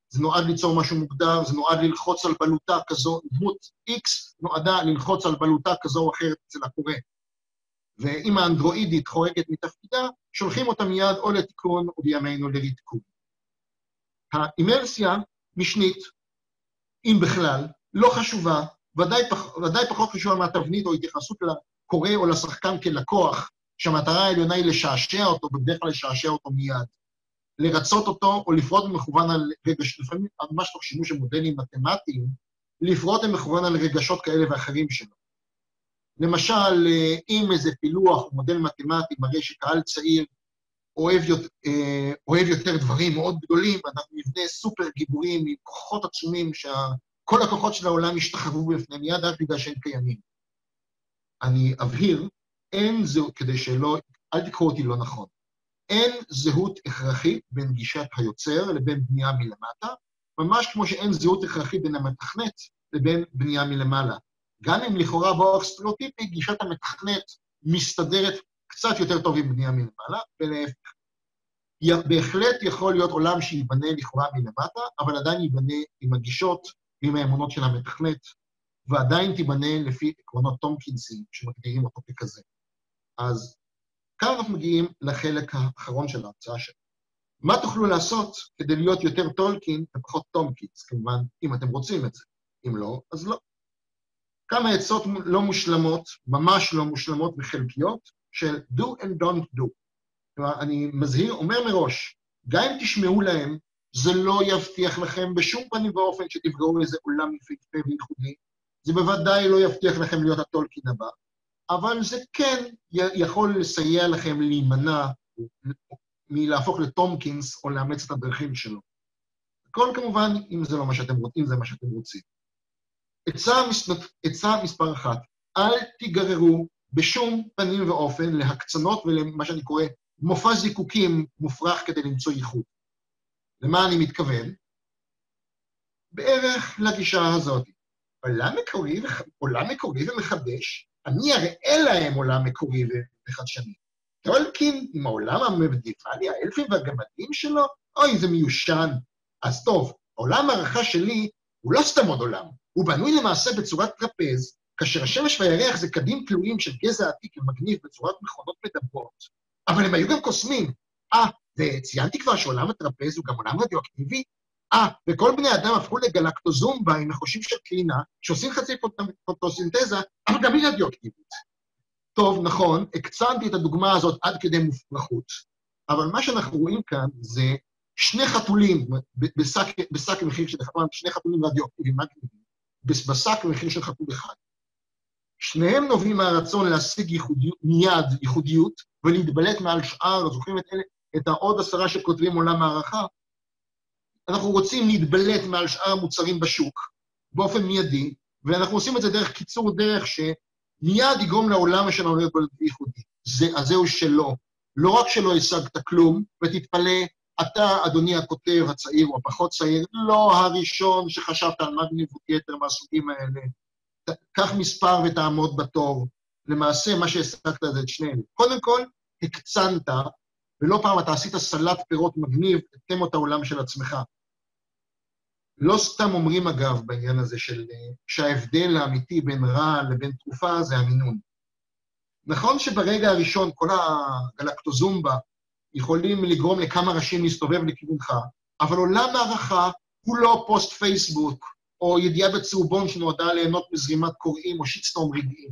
זה נועד ליצור משהו מוגדר, זה נועד ללחוץ על בלוטה כזו, דמות X נועדה ללחוץ על בלוטה כזו או אחרת אצל הקורא. ואם האנדרואידית חורגת מתפקידה, שולחים אותה מיד או לתיקון או בימינו לרתקון. האימרסיה משנית, אם בכלל, לא חשובה, ודאי, פח, ודאי פחות חשובה מהתבנית או התייחסות לקורא או לשחקן כלקוח, שהמטרה העליונה היא לשעשע אותו, ובדרך כלל לשעשע אותו מיד. לרצות אותו או לפרוט במכוון על רגש, לפעמים ממש תוך שימוש במודלים מתמטיים, לפרוט במכוון על רגשות כאלה ואחרים שלו. למשל, אם איזה פילוח או מודל מתמטי מראה שקהל צעיר אוהב, אה, אוהב יותר דברים מאוד גדולים, אנחנו נבנה סופר גיבורים עם כוחות עצומים שכל הכוחות של העולם ישתחררו בפניהם מיד רק בגלל שהם קיימים. אני אבהיר, אין זה, כדי שלא, אל תקחו אותי לא נכון. אין זהות הכרחית בין גישת היוצר לבין בנייה מלמטה, ממש כמו שאין זהות הכרחית בין המתכנת לבין בנייה מלמעלה. גם אם לכאורה באורח סטריאוטיפי, גישת המתכנת מסתדרת קצת יותר טוב עם בנייה מלמעלה, ולהפך. בהחלט יכול להיות עולם שייבנה לכאורה מלמטה, אבל עדיין ייבנה עם הגישות ועם האמונות של המתכנת, ועדיין תיבנה לפי עקרונות טומקינסים, שמגדירים אותו ככזה. אז כאן אנחנו מגיעים לחלק האחרון של ההרצאה שלנו. מה תוכלו לעשות כדי להיות יותר טולקין ופחות טומקינס, כמובן, אם אתם רוצים את זה. אם לא, אז לא. כמה עצות לא מושלמות, ממש לא מושלמות וחלקיות, של do and don't do. כלומר, אני מזהיר, אומר מראש, גם אם תשמעו להם, זה לא יבטיח לכם בשום פנים ואופן שתפגעו איזה עולם יפהפה וייחודי, זה בוודאי לא יבטיח לכם להיות הטולקין הבא, אבל זה כן יכול לסייע לכם להימנע מלהפוך לטומקינס או לאמץ את הדרכים שלו. הכל כמובן, אם זה לא מה שאתם רוצים, זה מה שאתם רוצים. עצה מספר אחת, אל תיגררו בשום פנים ואופן להקצנות ולמה שאני קורא מופע זיקוקים מופרך כדי למצוא ייחוד. למה אני מתכוון? בערך לגישה הזאת. עולם מקורי, עולם מקורי ומחדש, אני אראה להם עולם מקורי וחדשני. טולקין עם העולם המדיפלי, האלפים והגמדים שלו, אוי, זה מיושן. אז טוב, עולם הערכה שלי הוא לא סתם עוד עולם, הוא בנוי למעשה בצורת טרפז, כאשר השמש והירח זה קדים תלויים של גזע עתיק ומגניב בצורת מכונות מדברות. אבל הם היו גם קוסמים. אה, וציינתי כבר שעולם הטרפז הוא גם עולם רדיואקטיבי? אה, וכל בני אדם הפכו לגלקטוזומבה עם נחושים של קרינה, שעושים חצי פוטוסינתזה, אבל גם היא רדיואקטיבית. טוב, נכון, הקצנתי את הדוגמה הזאת עד כדי מופרכות, אבל מה שאנחנו רואים כאן זה שני חתולים בשק, בשק מחיר של שני חתולים רדיואקטיביים, בשק מחיר של חתול אחד. שניהם נובעים מהרצון להשיג ייחודיות, מיד ייחודיות ולהתבלט מעל שאר, זוכרים את את העוד עשרה שכותבים עולם הערכה? אנחנו רוצים להתבלט מעל שאר המוצרים בשוק באופן מיידי, ואנחנו עושים את זה דרך קיצור דרך שמיד יגרום לעולם שלנו להיות ייחודי. זה, אז זהו שלא. לא רק שלא השגת כלום, ותתפלא, אתה, אדוני הכותב הצעיר או הפחות צעיר, לא הראשון שחשבת על מגניבות יתר מהסוגים האלה. קח מספר ותעמוד בתור. למעשה, מה שהשגת זה את שניהם. קודם כל, הקצנת, ולא פעם אתה עשית סלט פירות מגניב, תמות העולם של עצמך. לא סתם אומרים, אגב, בעניין הזה של שההבדל האמיתי בין רע לבין תרופה זה המינון. נכון שברגע הראשון כל הגלקטוזומבה יכולים לגרום לכמה ראשים להסתובב לכיוונך, אבל עולם הערכה הוא לא פוסט פייסבוק, או ידיעה בצהובון שנועדה ליהנות מזרימת קוראים או שיטסטורם רגעי.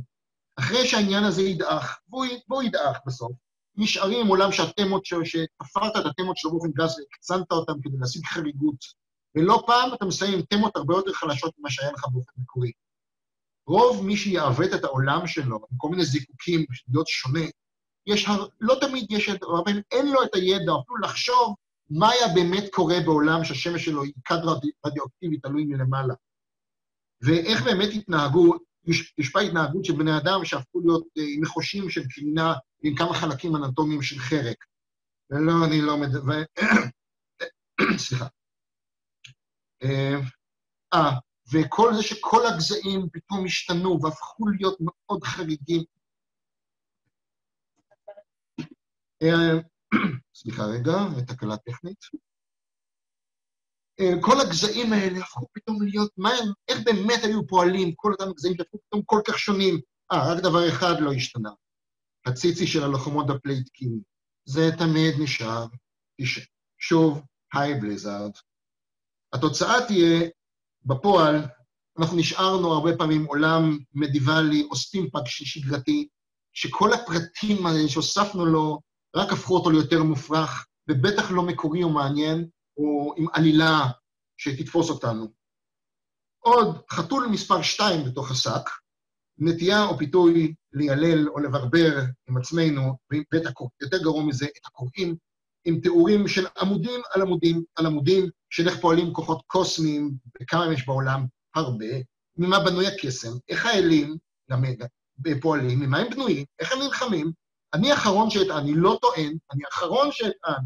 אחרי שהעניין הזה ידעך, והוא, ידעך בסוף, נשארים עם עולם שהתמות, שתפרת את התמות של רוחן גז והקצנת אותן כדי להשיג חריגות, ולא פעם אתה מסיים עם תמות הרבה יותר חלשות ממה שהיה לך באופן מקורי. רוב מי שיעוות את העולם שלו, עם כל מיני זיקוקים, להיות שונה, יש, הר... לא תמיד יש, אבל אין לו את הידע, אפילו לחשוב מה היה באמת קורה בעולם שהשמש שלו היא כד רדיואקטיבי, תלוי מלמעלה. ואיך באמת התנהגו, יושפע התנהגות של בני אדם שהפכו להיות אה, נחושים של קרינה עם כמה חלקים אנטומיים של חרק. ולא, אני לא מדבר... סליחה. אה, אה, וכל זה שכל הגזעים פתאום השתנו והפכו להיות מאוד חריגים. סליחה רגע, תקלה טכנית. אה, כל הגזעים האלה הפכו פתאום להיות, מה הם, איך באמת היו פועלים כל אותם גזעים שהפכו פתאום כל כך שונים? אה, רק דבר אחד לא השתנה, הציצי של הלוחמות הפלייטקים. זה תמיד נשאר, שוב, היי בליזארד. התוצאה תהיה, בפועל, אנחנו נשארנו הרבה פעמים עולם מדיוואלי או סטימפאנק שגרתי, שכל הפרטים האלה שהוספנו לו, רק הפכו אותו ליותר מופרך, ובטח לא מקורי או מעניין, או עם עלילה שתתפוס אותנו. עוד חתול מספר שתיים בתוך השק, נטייה או פיתוי לילל או לברבר עם עצמנו, יותר גרוע מזה, את הקוראים, עם תיאורים של עמודים על עמודים על עמודים, של איך פועלים כוחות קוסמיים, וכמה יש בעולם, הרבה, ממה בנוי הקסם, איך האלים, גם פועלים, ממה הם בנויים, איך הם נלחמים. אני האחרון שאטען, אני לא טוען, אני האחרון שאטען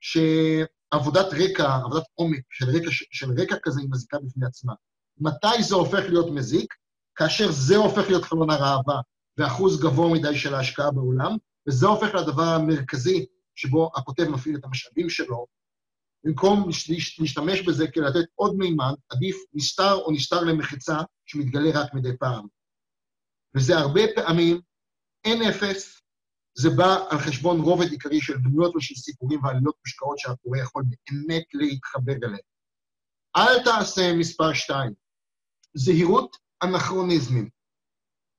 שעבודת רקע, עבודת עומק של רקע, של רקע כזה היא מזיקה בפני עצמה. מתי זה הופך להיות מזיק? כאשר זה הופך להיות חלון הראווה ואחוז גבוה מדי של ההשקעה בעולם, וזה הופך לדבר המרכזי שבו הכותב מפעיל את המשאבים שלו, במקום להשתמש בזה כדי לתת עוד מימד, עדיף נסתר או נסתר למחצה שמתגלה רק מדי פעם. וזה הרבה פעמים N0, זה בא על חשבון רובד עיקרי של דמויות ושל סיפורים ועלילות משקעות שהקורא יכול באמת להתחבר אליהן. אל תעשה מספר שתיים. זהירות אנכרוניזמים.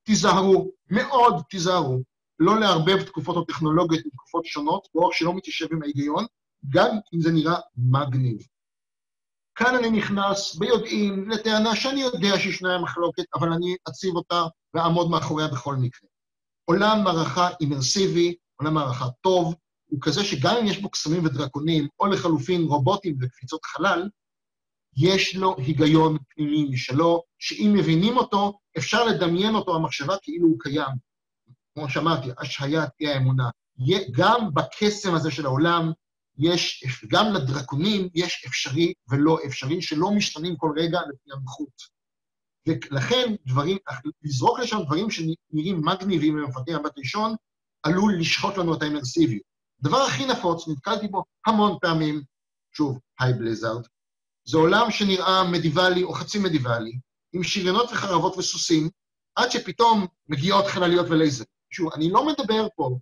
תיזהרו, מאוד תיזהרו, לא לערבב תקופות או טכנולוגיות תקופות שונות, באורח שלא מתיישב עם ההיגיון, גם אם זה נראה מגניב. כאן אני נכנס ביודעין לטענה שאני יודע שישנה מחלוקת, אבל אני אציב אותה ואעמוד מאחוריה בכל מקרה. עולם מערכה אימרסיבי, עולם מערכה טוב, הוא כזה שגם אם יש בו קסמים ודרקונים, או לחלופין רובוטים וקפיצות חלל, יש לו היגיון פנימי משלו, שאם מבינים אותו, אפשר לדמיין אותו המחשבה כאילו הוא קיים. כמו שאמרתי, השהיית אי האמונה. גם בקסם הזה של העולם, יש, גם לדרקונים יש אפשרי ולא אפשרי, שלא משתנים כל רגע לפי הנוחות. ולכן דברים, לזרוק לשם דברים שנראים מגניבים במפתח מבט ראשון, עלול לשחוט לנו את האמרסיביות. הדבר הכי נפוץ, נתקלתי בו המון פעמים, שוב, היי בליזארד, זה עולם שנראה מדיוואלי או חצי מדיוואלי, עם שריונות וחרבות וסוסים, עד שפתאום מגיעות חלליות ולייזר. שוב, אני לא מדבר פה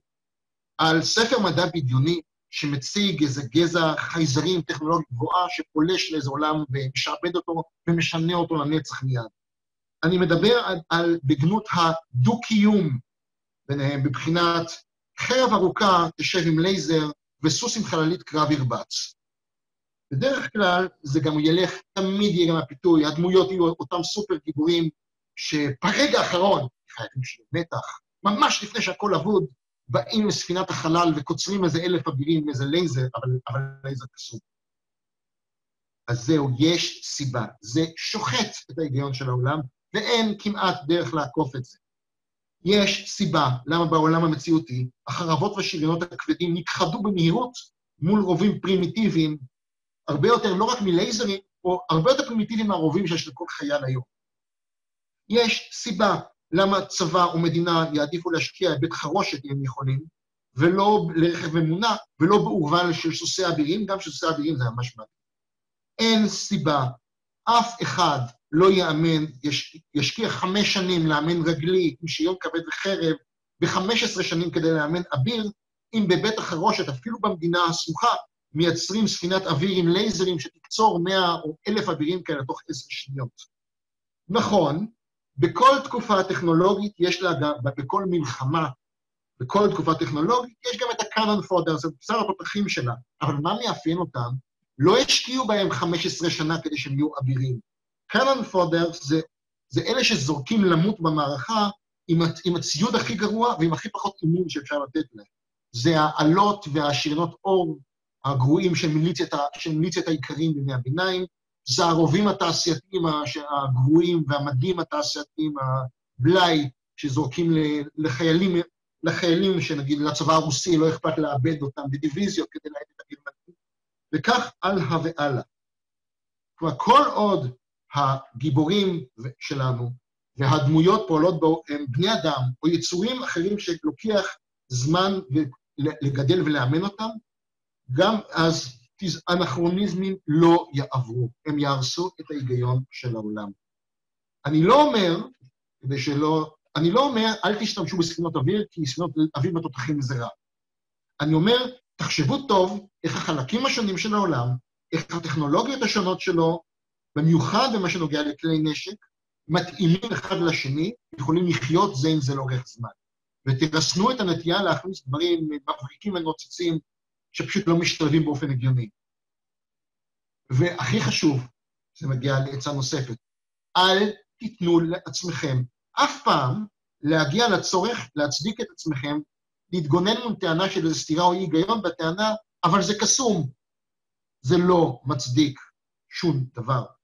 על ספר מדע בדיוני שמציג איזה גזע חייזרים טכנולוגית גבוהה שפולש לאיזה עולם ומשעבד אותו ומשנה אותו לנצח מיד. אני מדבר על, על בגנות הדו-קיום ביניהם, בבחינת חרב ארוכה תשב עם לייזר וסוס עם חללית קרב ירבץ. בדרך כלל זה גם ילך, תמיד יהיה גם הפיתוי, הדמויות יהיו אותם סופר גיבורים שברגע האחרון, חייבים שיהיה מתח, ממש לפני שהכל אבוד, באים לספינת החלל וקוצרים איזה אלף אבירים איזה לייזר, אבל, אבל לייזר קסום. אז זהו, יש סיבה. זה שוחט את ההיגיון של העולם, ואין כמעט דרך לעקוף את זה. יש סיבה למה בעולם המציאותי החרבות והשריונות הכבדים נכחדו במהירות מול רובים פרימיטיביים, הרבה יותר, לא רק מלייזרים, או הרבה יותר פרימיטיביים מהרובים שיש לכל חייל היום. יש סיבה למה צבא או מדינה יעדיפו להשקיע בית חרושת, אם הם יכולים, ולא לרכב ממונע, ולא בעורבל של סוסי אבירים, גם של סוסי אבירים זה ממש מעט. אין סיבה אף אחד לא יאמן, יש, ישקיע חמש שנים לאמן רגלי עם שיון כבד וחרב, ו-15 שנים כדי לאמן אביר, אם בבית החרושת, אפילו במדינה הסמוכה, מייצרים ספינת אוויר עם לייזרים שתקצור 100 או 1,000 אווירים כאלה תוך עשר שניות. נכון, בכל תקופה טכנולוגית יש לה גם, בכל מלחמה, בכל תקופה טכנולוגית, יש גם את הקאנון פודר, זה בשר התותחים שלה, אבל מה מאפיין אותם? לא השקיעו בהם 15 שנה כדי שהם יהיו אבירים. קאנון פודר זה, זה אלה שזורקים למות במערכה עם, עם הציוד הכי גרוע ועם הכי פחות אימון שאפשר לתת להם. זה האלות והשריונות אור הגרועים של מיליציית, של מיליציית האיכרים בימי הביניים, זה הרובים התעשייתיים הגרועים והמדים התעשייתיים, הבלאי, שזורקים לחיילים, לחיילים שנגיד לצבא הרוסי לא אכפת לאבד אותם בדיוויזיות כדי להגיד את הגרמנים, וכך הלאה והלאה. כלומר, כל עוד הגיבורים שלנו והדמויות פועלות בו הם בני אדם או יצורים אחרים שלוקח זמן לגדל ולאמן אותם, גם אז אנכרוניזמים לא יעברו, הם יהרסו את ההיגיון של העולם. אני לא אומר, כדי שלא, אני לא אומר, אל תשתמשו בספינות אוויר, כי ספינות אוויר בתותחים זה רע. אני אומר, תחשבו טוב איך החלקים השונים של העולם, איך הטכנולוגיות השונות שלו, במיוחד במה שנוגע לכלי נשק, מתאימים אחד לשני, יכולים לחיות זה עם זה לאורך זמן. ותרסנו את הנטייה להכניס דברים מבריקים ונוצצים שפשוט לא משתלבים באופן הגיוני. והכי חשוב, זה מגיע לעצה נוספת, אל תיתנו לעצמכם אף פעם להגיע לצורך להצדיק את עצמכם, להתגונן מול טענה של איזו סתירה או אי היגיון בטענה, אבל זה קסום. זה לא מצדיק שום דבר.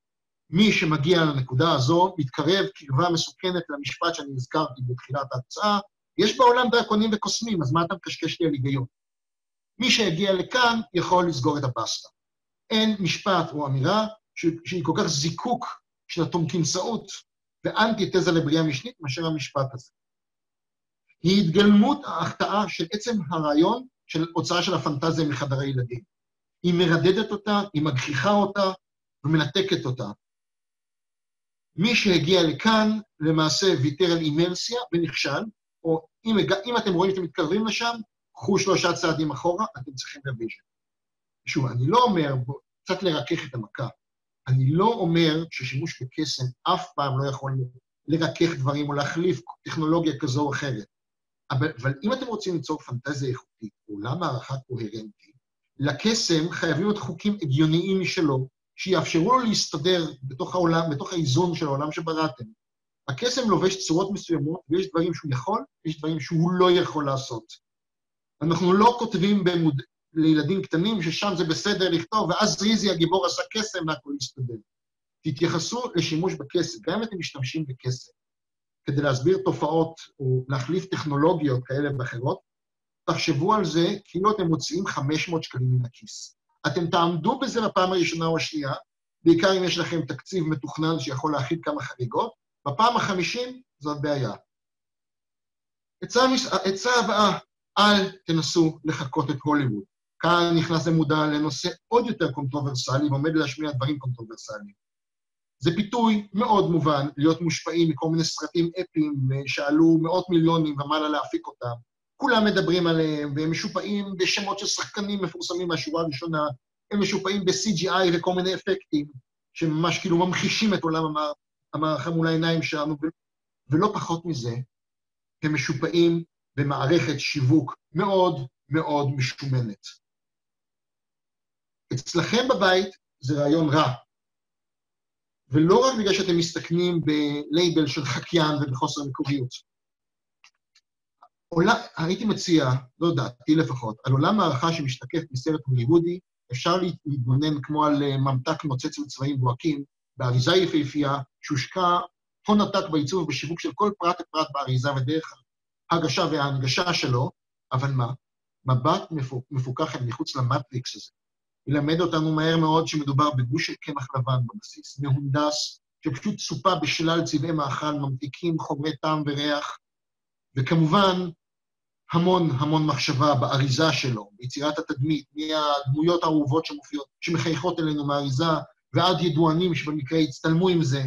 מי שמגיע לנקודה הזו מתקרב קרבה מסוכנת למשפט שאני הזכרתי בתחילת ההצעה, יש בעולם דרקונים וקוסמים, אז מה אתה מקשקש לי על היגיון? מי שהגיע לכאן יכול לסגור את הבסטה. אין משפט או אמירה שהיא כל כך זיקוק של התומקינסאות ואנטי-תזה לבריאה משנית מאשר המשפט הזה. היא התגלמות ההחטאה של עצם הרעיון של הוצאה של הפנטזיה מחדרי ילדים. היא מרדדת אותה, היא מגחיכה אותה ומנתקת אותה. מי שהגיע לכאן למעשה ויתר על אימרסיה ונכשל, או אם, אם אתם רואים שאתם מתקרבים לשם, קחו שלושה צעדים אחורה, אתם צריכים revision. שוב, אני לא אומר, בוא, קצת לרכך את המכה, אני לא אומר ששימוש בקסם אף פעם לא יכול לרכך דברים או להחליף טכנולוגיה כזו או אחרת. אבל, אבל אם אתם רוצים ליצור פנטזיה איכותית, עולם הערכה קוהרנטי, לקסם חייבים להיות חוקים הגיוניים משלו, שיאפשרו לו להסתדר בתוך העולם, בתוך האיזון של העולם שבראתם. הקסם לובש צורות מסוימות, ויש דברים שהוא יכול, ויש דברים שהוא לא יכול לעשות. אנחנו לא כותבים במוד... לילדים קטנים ששם זה בסדר לכתוב, ואז זריזי הגיבור עשה קסם והכול יסתדר. תתייחסו לשימוש בכסף, גם אם אתם משתמשים בכסף, כדי להסביר תופעות או להחליף טכנולוגיות כאלה ואחרות, תחשבו על זה כאילו אתם מוציאים 500 שקלים מן הכיס. אתם תעמדו בזה בפעם הראשונה או השנייה, בעיקר אם יש לכם תקציב מתוכנן שיכול להכיל כמה חריגות, בפעם החמישים זאת בעיה. עצה הבאה, אל תנסו לחקות את הוליווד. כאן ניכנס במודע לנושא עוד יותר controversial-י ועומד להשמיע דברים controversial-יים. זה ביטוי מאוד מובן להיות מושפעים מכל מיני סרטים אפיים שעלו מאות מיליונים ומעלה להפיק אותם. כולם מדברים עליהם, והם משופעים בשמות של שחקנים מפורסמים מהשורה הראשונה, הם משופעים ב-CGI וכל מיני אפקטים, שממש כאילו ממחישים את עולם המערכה מול העיניים שלנו, ולא פחות מזה, הם משופעים במערכת שיווק מאוד מאוד משומנת. אצלכם בבית זה רעיון רע, ולא רק בגלל שאתם מסתכנים בלייבל של חקיין ובחוסר מקוריות. עולה, הייתי מציע, לא דעתי לפחות, על עולם הערכה שמשתקף מסרט הוליוודי, אפשר להתבונן כמו על אה, ממתק נוצץ בצבעים בוהקים, באריזה יפהפייה, שהושקע הון עתק בעיצוב ובשיווק של כל פרט ופרט באריזה ודרך ההגשה וההנגשה שלו, אבל מה? מבט מפוקח אל מחוץ למטריקס הזה. ילמד אותנו מהר מאוד שמדובר בגוש של קמח לבן בבסיס, מהונדס, שפשוט צופה בשלל צבעי מאכל, ממתיקים, חומרי טעם וריח, וכמובן, המון המון מחשבה באריזה שלו, ביצירת התדמית, מהדמויות האהובות שמופיעות, שמחייכות אלינו מהאריזה, ועד ידוענים שבמקרה יצטלמו עם זה.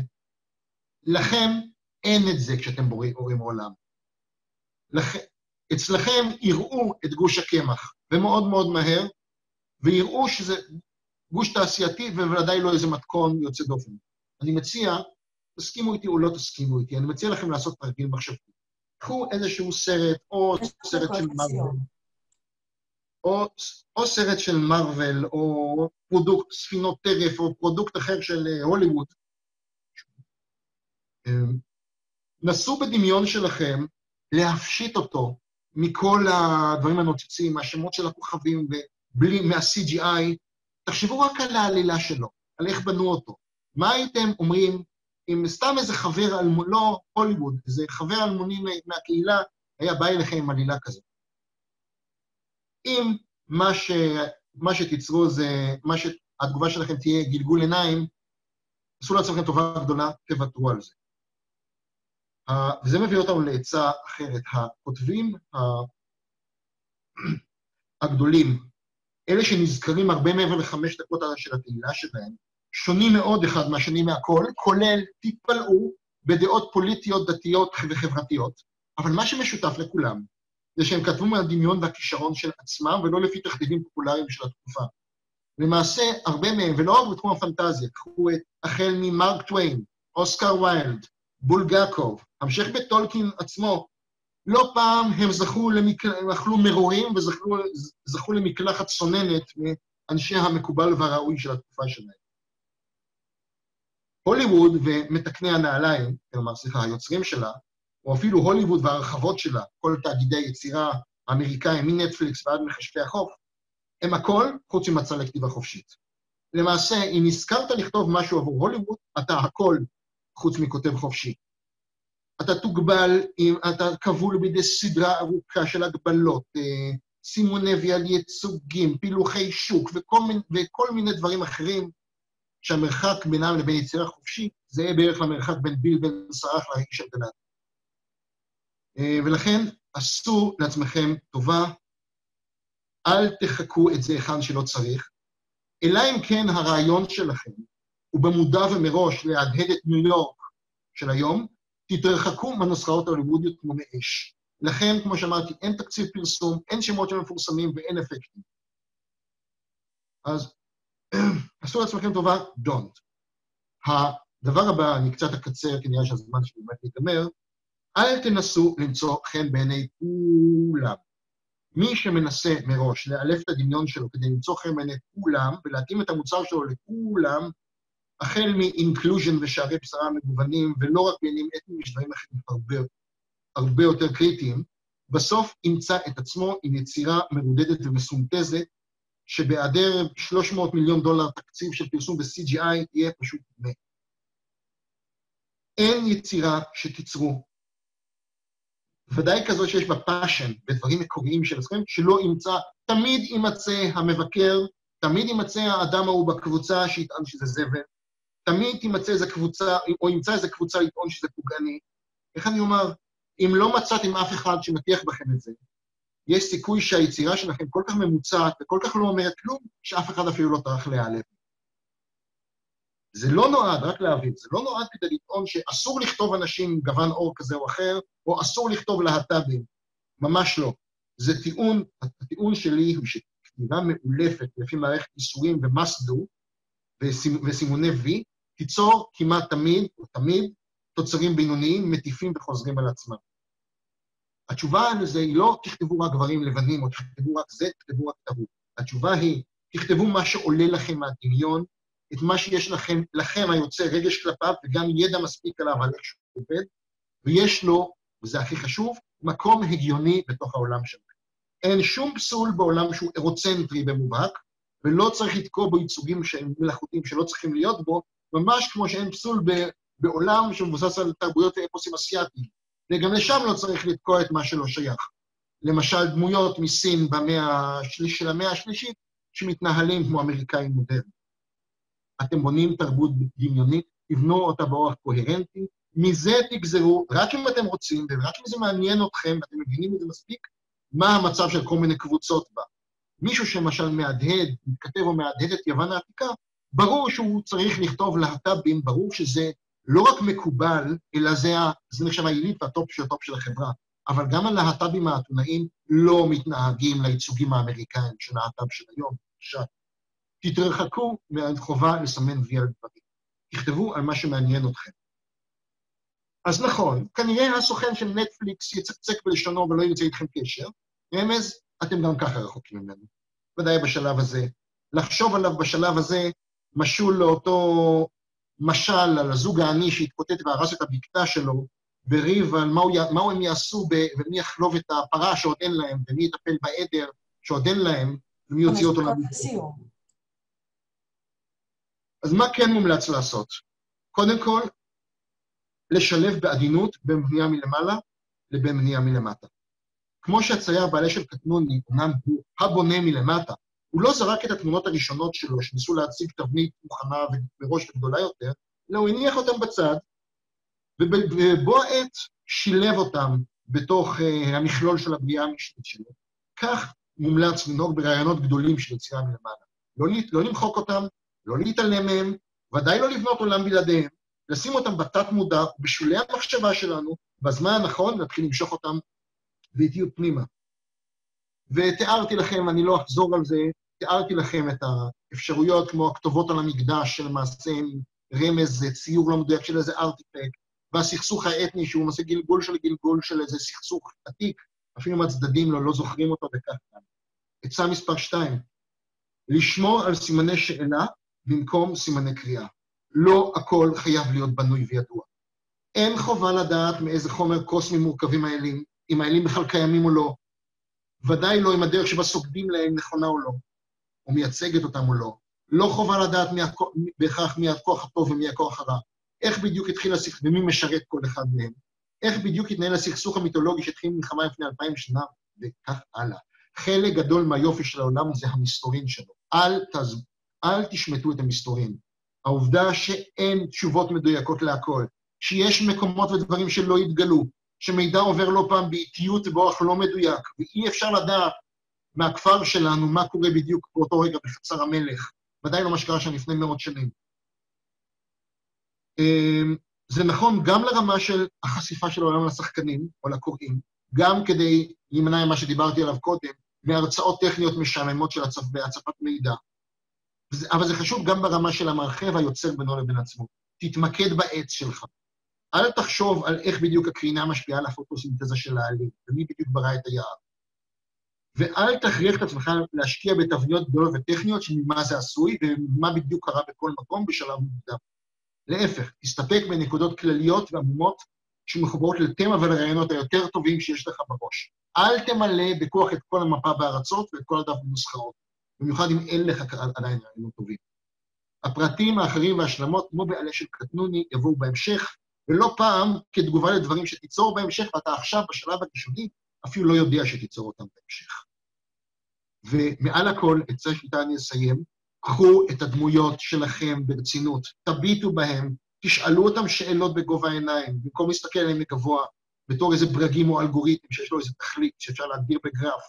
לכם אין את זה כשאתם בוראים עולם. לכ... אצלכם יראו את גוש הקמח, ומאוד מאוד מהר, ויראו שזה גוש תעשייתי ובוודאי לא איזה מתכון יוצא דופן. אני מציע, תסכימו איתי או לא תסכימו איתי, אני מציע לכם לעשות תרגיל מחשבתי. קחו איזשהו סרט, או סרט של מרוויל, או, או סרט של מרוויל, או פרודוקט ספינות טרף, או פרודוקט אחר של אה, הוליווד. אמ, נסו בדמיון שלכם להפשיט אותו מכל הדברים הנוצצים, מהשמות של הכוכבים, ובלי, מה-CGI, תחשבו רק על העלילה שלו, על איך בנו אותו. מה הייתם אומרים אם סתם איזה חבר אלמוני, לא הוליווד, איזה חבר אלמוני מהקהילה היה בא אליכם עם עלילה כזאת? אם מה, ש, מה שתיצרו זה, מה שהתגובה שלכם תהיה גלגול עיניים, עשו לעצמכם טובה גדולה, תוותרו על זה. וזה מביא אותנו לעצה אחרת. הכותבים הגדולים, אלה שנזכרים הרבה מעבר לחמש דקות של התהילה שלהם, שונים מאוד אחד מהשני מהכל, כולל, תתפלאו, בדעות פוליטיות, דתיות וחברתיות, אבל מה שמשותף לכולם זה שהם כתבו מהדמיון והכישרון של עצמם ולא לפי תכתיבים פופולריים של התקופה. למעשה, הרבה מהם, ולא רק בתחום הפנטזיה, קחו את החל ממרק טוויין, אוסקר ויילד, בולגקוב, המשך בטולקין עצמו, לא פעם הם זכו, למקל... אכלו מרורים וזכו למקלחת צוננת מאנשי המקובל והראוי של התקופה שלהם. הוליווד ומתקני הנעליים, כלומר, סליחה, היוצרים שלה, או אפילו הוליווד והרחבות שלה, כל תאגידי יצירה האמריקאים מנטפליקס ועד מחשבי החוף, הם הכל חוץ ממצע לכתיבה חופשית. למעשה, אם נזכרת לכתוב משהו עבור הוליווד, אתה הכל חוץ מכותב חופשי. אתה תוגבל, אם אתה כבול בידי סדרה ארוכה של הגבלות, אה, סימוני ויאל ייצוגים, פילוחי שוק וכל, וכל מיני דברים אחרים, שהמרחק בינם לבין יצירה חופשית זה בערך למרחק בין ביל בן סרח לאיש של. אה, ולכן עשו לעצמכם טובה, אל תחכו את זה היכן שלא צריך, אלא אם כן הרעיון שלכם הוא במודע ומראש להדהד את ניו יורק של היום, תתרחקו מהנוסחאות ההוליוודיות כמו מאש. לכן, כמו שאמרתי, אין תקציב פרסום, אין שמות של מפורסמים ואין אפקטים. אז עשו לעצמכם טובה, don't. הדבר הבא, אני קצת אקצר, כי נראה שהזמן שלי באמת להיגמר, אל תנסו למצוא חן בעיני כולם. מי שמנסה מראש לאלף את הדמיון שלו כדי למצוא חן בעיני כולם ולהתאים את המוצר שלו לכולם, החל מ-inclusion ושערי בשרה מגוונים, ולא רק בעניינים אתניים, יש דברים אחרים הרבה, הרבה יותר קריטיים, בסוף ימצא את עצמו עם יצירה מרודדת ומסונטזת, שבהיעדר 300 מיליון דולר תקציב של פרסום ו-CGI יהיה פשוט מת. אין יצירה שתיצרו, ודאי כזו שיש בה passion ודברים מקוריים של עצמכם, שלא ימצא, תמיד יימצא המבקר, תמיד יימצא האדם ההוא בקבוצה שיטען שזה זבל, תמיד תימצא איזה קבוצה, או ימצא איזה קבוצה לטעון שזה פוגעני. איך אני אומר, אם לא מצאתם אף אחד שמטיח בכם את זה, יש סיכוי שהיצירה שלכם כל כך ממוצעת וכל כך לא אומרת כלום, שאף אחד אפילו לא טרח להיעלב. זה לא נועד, רק להבין, זה לא נועד כדי לטעון שאסור לכתוב אנשים עם גוון עור כזה או אחר, או אסור לכתוב להט"בים. ממש לא. זה טיעון, הטיעון שלי הוא שכתיבה מאולפת לפי מערכת איסורים ומסדו וסימוני V, תיצור כמעט תמיד, או תמיד, תוצרים בינוניים, מטיפים וחוזרים על עצמם. התשובה לזה היא לא תכתבו רק גברים לבנים, או תכתבו רק זה, תכתבו רק טעות. התשובה היא, תכתבו מה שעולה לכם מהדמיון, את מה שיש לכם, לכם היוצא רגש כלפיו, וגם ידע מספיק עליו על איך שהוא עובד, ויש לו, וזה הכי חשוב, מקום הגיוני בתוך העולם שלכם. אין שום פסול בעולם שהוא אירוצנטרי במובהק, ולא צריך לתקוע בו ייצוגים שהם מלאכותיים שלא צריכים להיות בו, ממש כמו שאין פסול בעולם שמבוסס על תרבויות ואפוסים אסייתיים. וגם לשם לא צריך לתקוע את מה שלא שייך. למשל, דמויות מסין במאה השליש של המאה השלישית, שמתנהלים כמו אמריקאים מודרניים. אתם בונים תרבות דמיונית, תבנו אותה באורח קוהרנטי, מזה תגזרו, רק אם אתם רוצים, ורק אם זה מעניין אתכם, ואתם מבינים את זה מספיק, מה המצב של כל מיני קבוצות בה. מישהו שלמשל מהדהד, מתכתב או מהדהד את יוון העתיקה, ברור שהוא צריך לכתוב להט"בים, ברור שזה לא רק מקובל, אלא זה, ה, זה נחשב העילית והטופ של הטופ של החברה. אבל גם הלהט"בים האתונאים לא מתנהגים לייצוגים האמריקאים של להט"ב של היום. עכשיו, תתרחקו מהחובה לסמן וי על דברים. תכתבו על מה שמעניין אתכם. אז נכון, כנראה הסוכן של נטפליקס יצקצק בלשונו ולא ירצה איתכם קשר. רמז, אתם גם ככה רחוקים ממנו. ודאי בשלב הזה. לחשוב עליו בשלב הזה משול לאותו משל על הזוג העני שהתקוטט והרס את הבקתה שלו, בריב על מה, הוא, מה הם יעשו ב, ומי יחלוב את הפרה שעוד אין להם, ומי יטפל בעדר שעוד אין להם, ומי יוציא אותו לסיום. אז מה כן מומלץ לעשות? קודם כל, לשלב בעדינות בין בנייה מלמעלה לבין בנייה מלמטה. כמו שהצייר בעלי של קטנוני, אמנם הוא הבונה מלמטה, הוא לא זרק את התמונות הראשונות שלו, שניסו להציג תבנית מוכנה ומראש וגדולה יותר, אלא הוא הניח אותם בצד, ובו העת שילב אותם בתוך uh, המכלול של הבנייה המשנית שלו. כך מומלץ לנהוג ברעיונות גדולים של יצירה מלמעלה. לא, לא למחוק אותם, לא להתעלם מהם, ודאי לא לבנות עולם בלעדיהם, לשים אותם בתת-מודע, בשולי המחשבה שלנו, בזמן הנכון, להתחיל למשוך אותם ואיטיות פנימה. ותיארתי לכם, אני לא אחזור על זה, תיארתי לכם את האפשרויות כמו הכתובות על המקדש, שלמעשה הם רמז, ציור לא מדויק של איזה ארטיפקט, והסכסוך האתני, שהוא למעשה גלגול של גלגול של איזה סכסוך עתיק, אפילו מהצדדים לא, לא זוכרים אותו וכך כאן. עצה מספר שתיים, לשמור על סימני שאלה במקום סימני קריאה. לא הכל חייב להיות בנוי וידוע. אין חובה לדעת מאיזה חומר קוסמי מורכבים האלים, אם האלים בכלל קיימים או לא. ודאי לא אם הדרך שבה סוגדים להם נכונה או לא, או מייצגת אותם או לא. לא חובה לדעת מי הכוח, בהכרח מי הכוח הטוב ומי הכוח הרע. איך בדיוק התחיל הסכסוך, ומי משרת כל אחד מהם. איך בדיוק התנהל הסכסוך המיתולוגי שהתחיל מלחמה לפני אלפיים שנה, וכך הלאה. חלק גדול מהיופי של העולם זה המסתורין שלו. אל, תז... אל תשמטו את המסתורין. העובדה שאין תשובות מדויקות להכל, שיש מקומות ודברים שלא יתגלו, שמידע עובר לא פעם באיטיות ובאורח לא מדויק, ואי אפשר לדעת מהכפר שלנו מה קורה בדיוק באותו רגע בחצר המלך, ודאי לא מה שקרה שם לפני מאות שנים. אמ, זה נכון גם לרמה של החשיפה של העולם לשחקנים או לקוראים, גם כדי להימנע ממה שדיברתי עליו קודם, מהרצאות טכניות משעממות של הצפ... בהצפת מידע. אבל זה חשוב גם ברמה של המרחב היוצר בינו לבין עצמו. תתמקד בעץ שלך. אל תחשוב על איך בדיוק הקרינה משפיעה על הפוטוסינתזה של העלים, ומי בדיוק ברא את היער. ואל תכריח את עצמך להשקיע בתבניות גדולות וטכניות של ממה זה עשוי ומה בדיוק קרה בכל מקום בשלב מוקדם. להפך, תסתפק בנקודות כלליות ועמומות שמחוברות לתמה ולרעיונות היותר טובים שיש לך בראש. אל תמלא בכוח את כל המפה בארצות ואת כל הדף בנוסחאות, במיוחד אם אין לך עדיין רעיונות טובים. הפרטים האחרים וההשלמות, כמו בעלה של קטנוני, יבואו בהמשך, ולא פעם כתגובה לדברים שתיצור בהמשך, ואתה עכשיו, בשלב הראשוני, אפילו לא יודע שתיצור אותם בהמשך. ומעל הכל, את זה שאיתה אני אסיים, קחו את הדמויות שלכם ברצינות, תביטו בהם, תשאלו אותם שאלות בגובה העיניים, במקום להסתכל עליהם מגבוה, בתור איזה ברגים או אלגוריתם שיש לו איזה תכלית שאפשר להגדיר בגרף.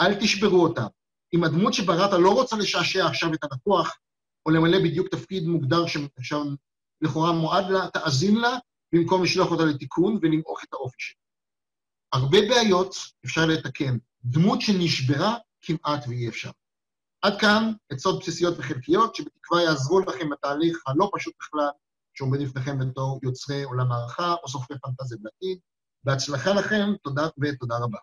אל תשברו אותם. אם הדמות שבראת לא רוצה לשעשע עכשיו את הלקוח, או למלא בדיוק תפקיד מוגדר שעכשיו לכאורה מועד לה, תאזין לה, במקום לשלוח אותה לתיקון ולמעוך את האופי שלה. הרבה בעיות אפשר לתקן. דמות שנשברה, כמעט ואי אפשר. עד כאן עצות בסיסיות וחלקיות, שבתקווה יעזרו לכם בתהליך הלא פשוט בכלל, שעומד לפניכם בתור יוצרי עולם הערכה או סופרי פנטזיה בעתיד. בהצלחה לכם, תודה ותודה רבה.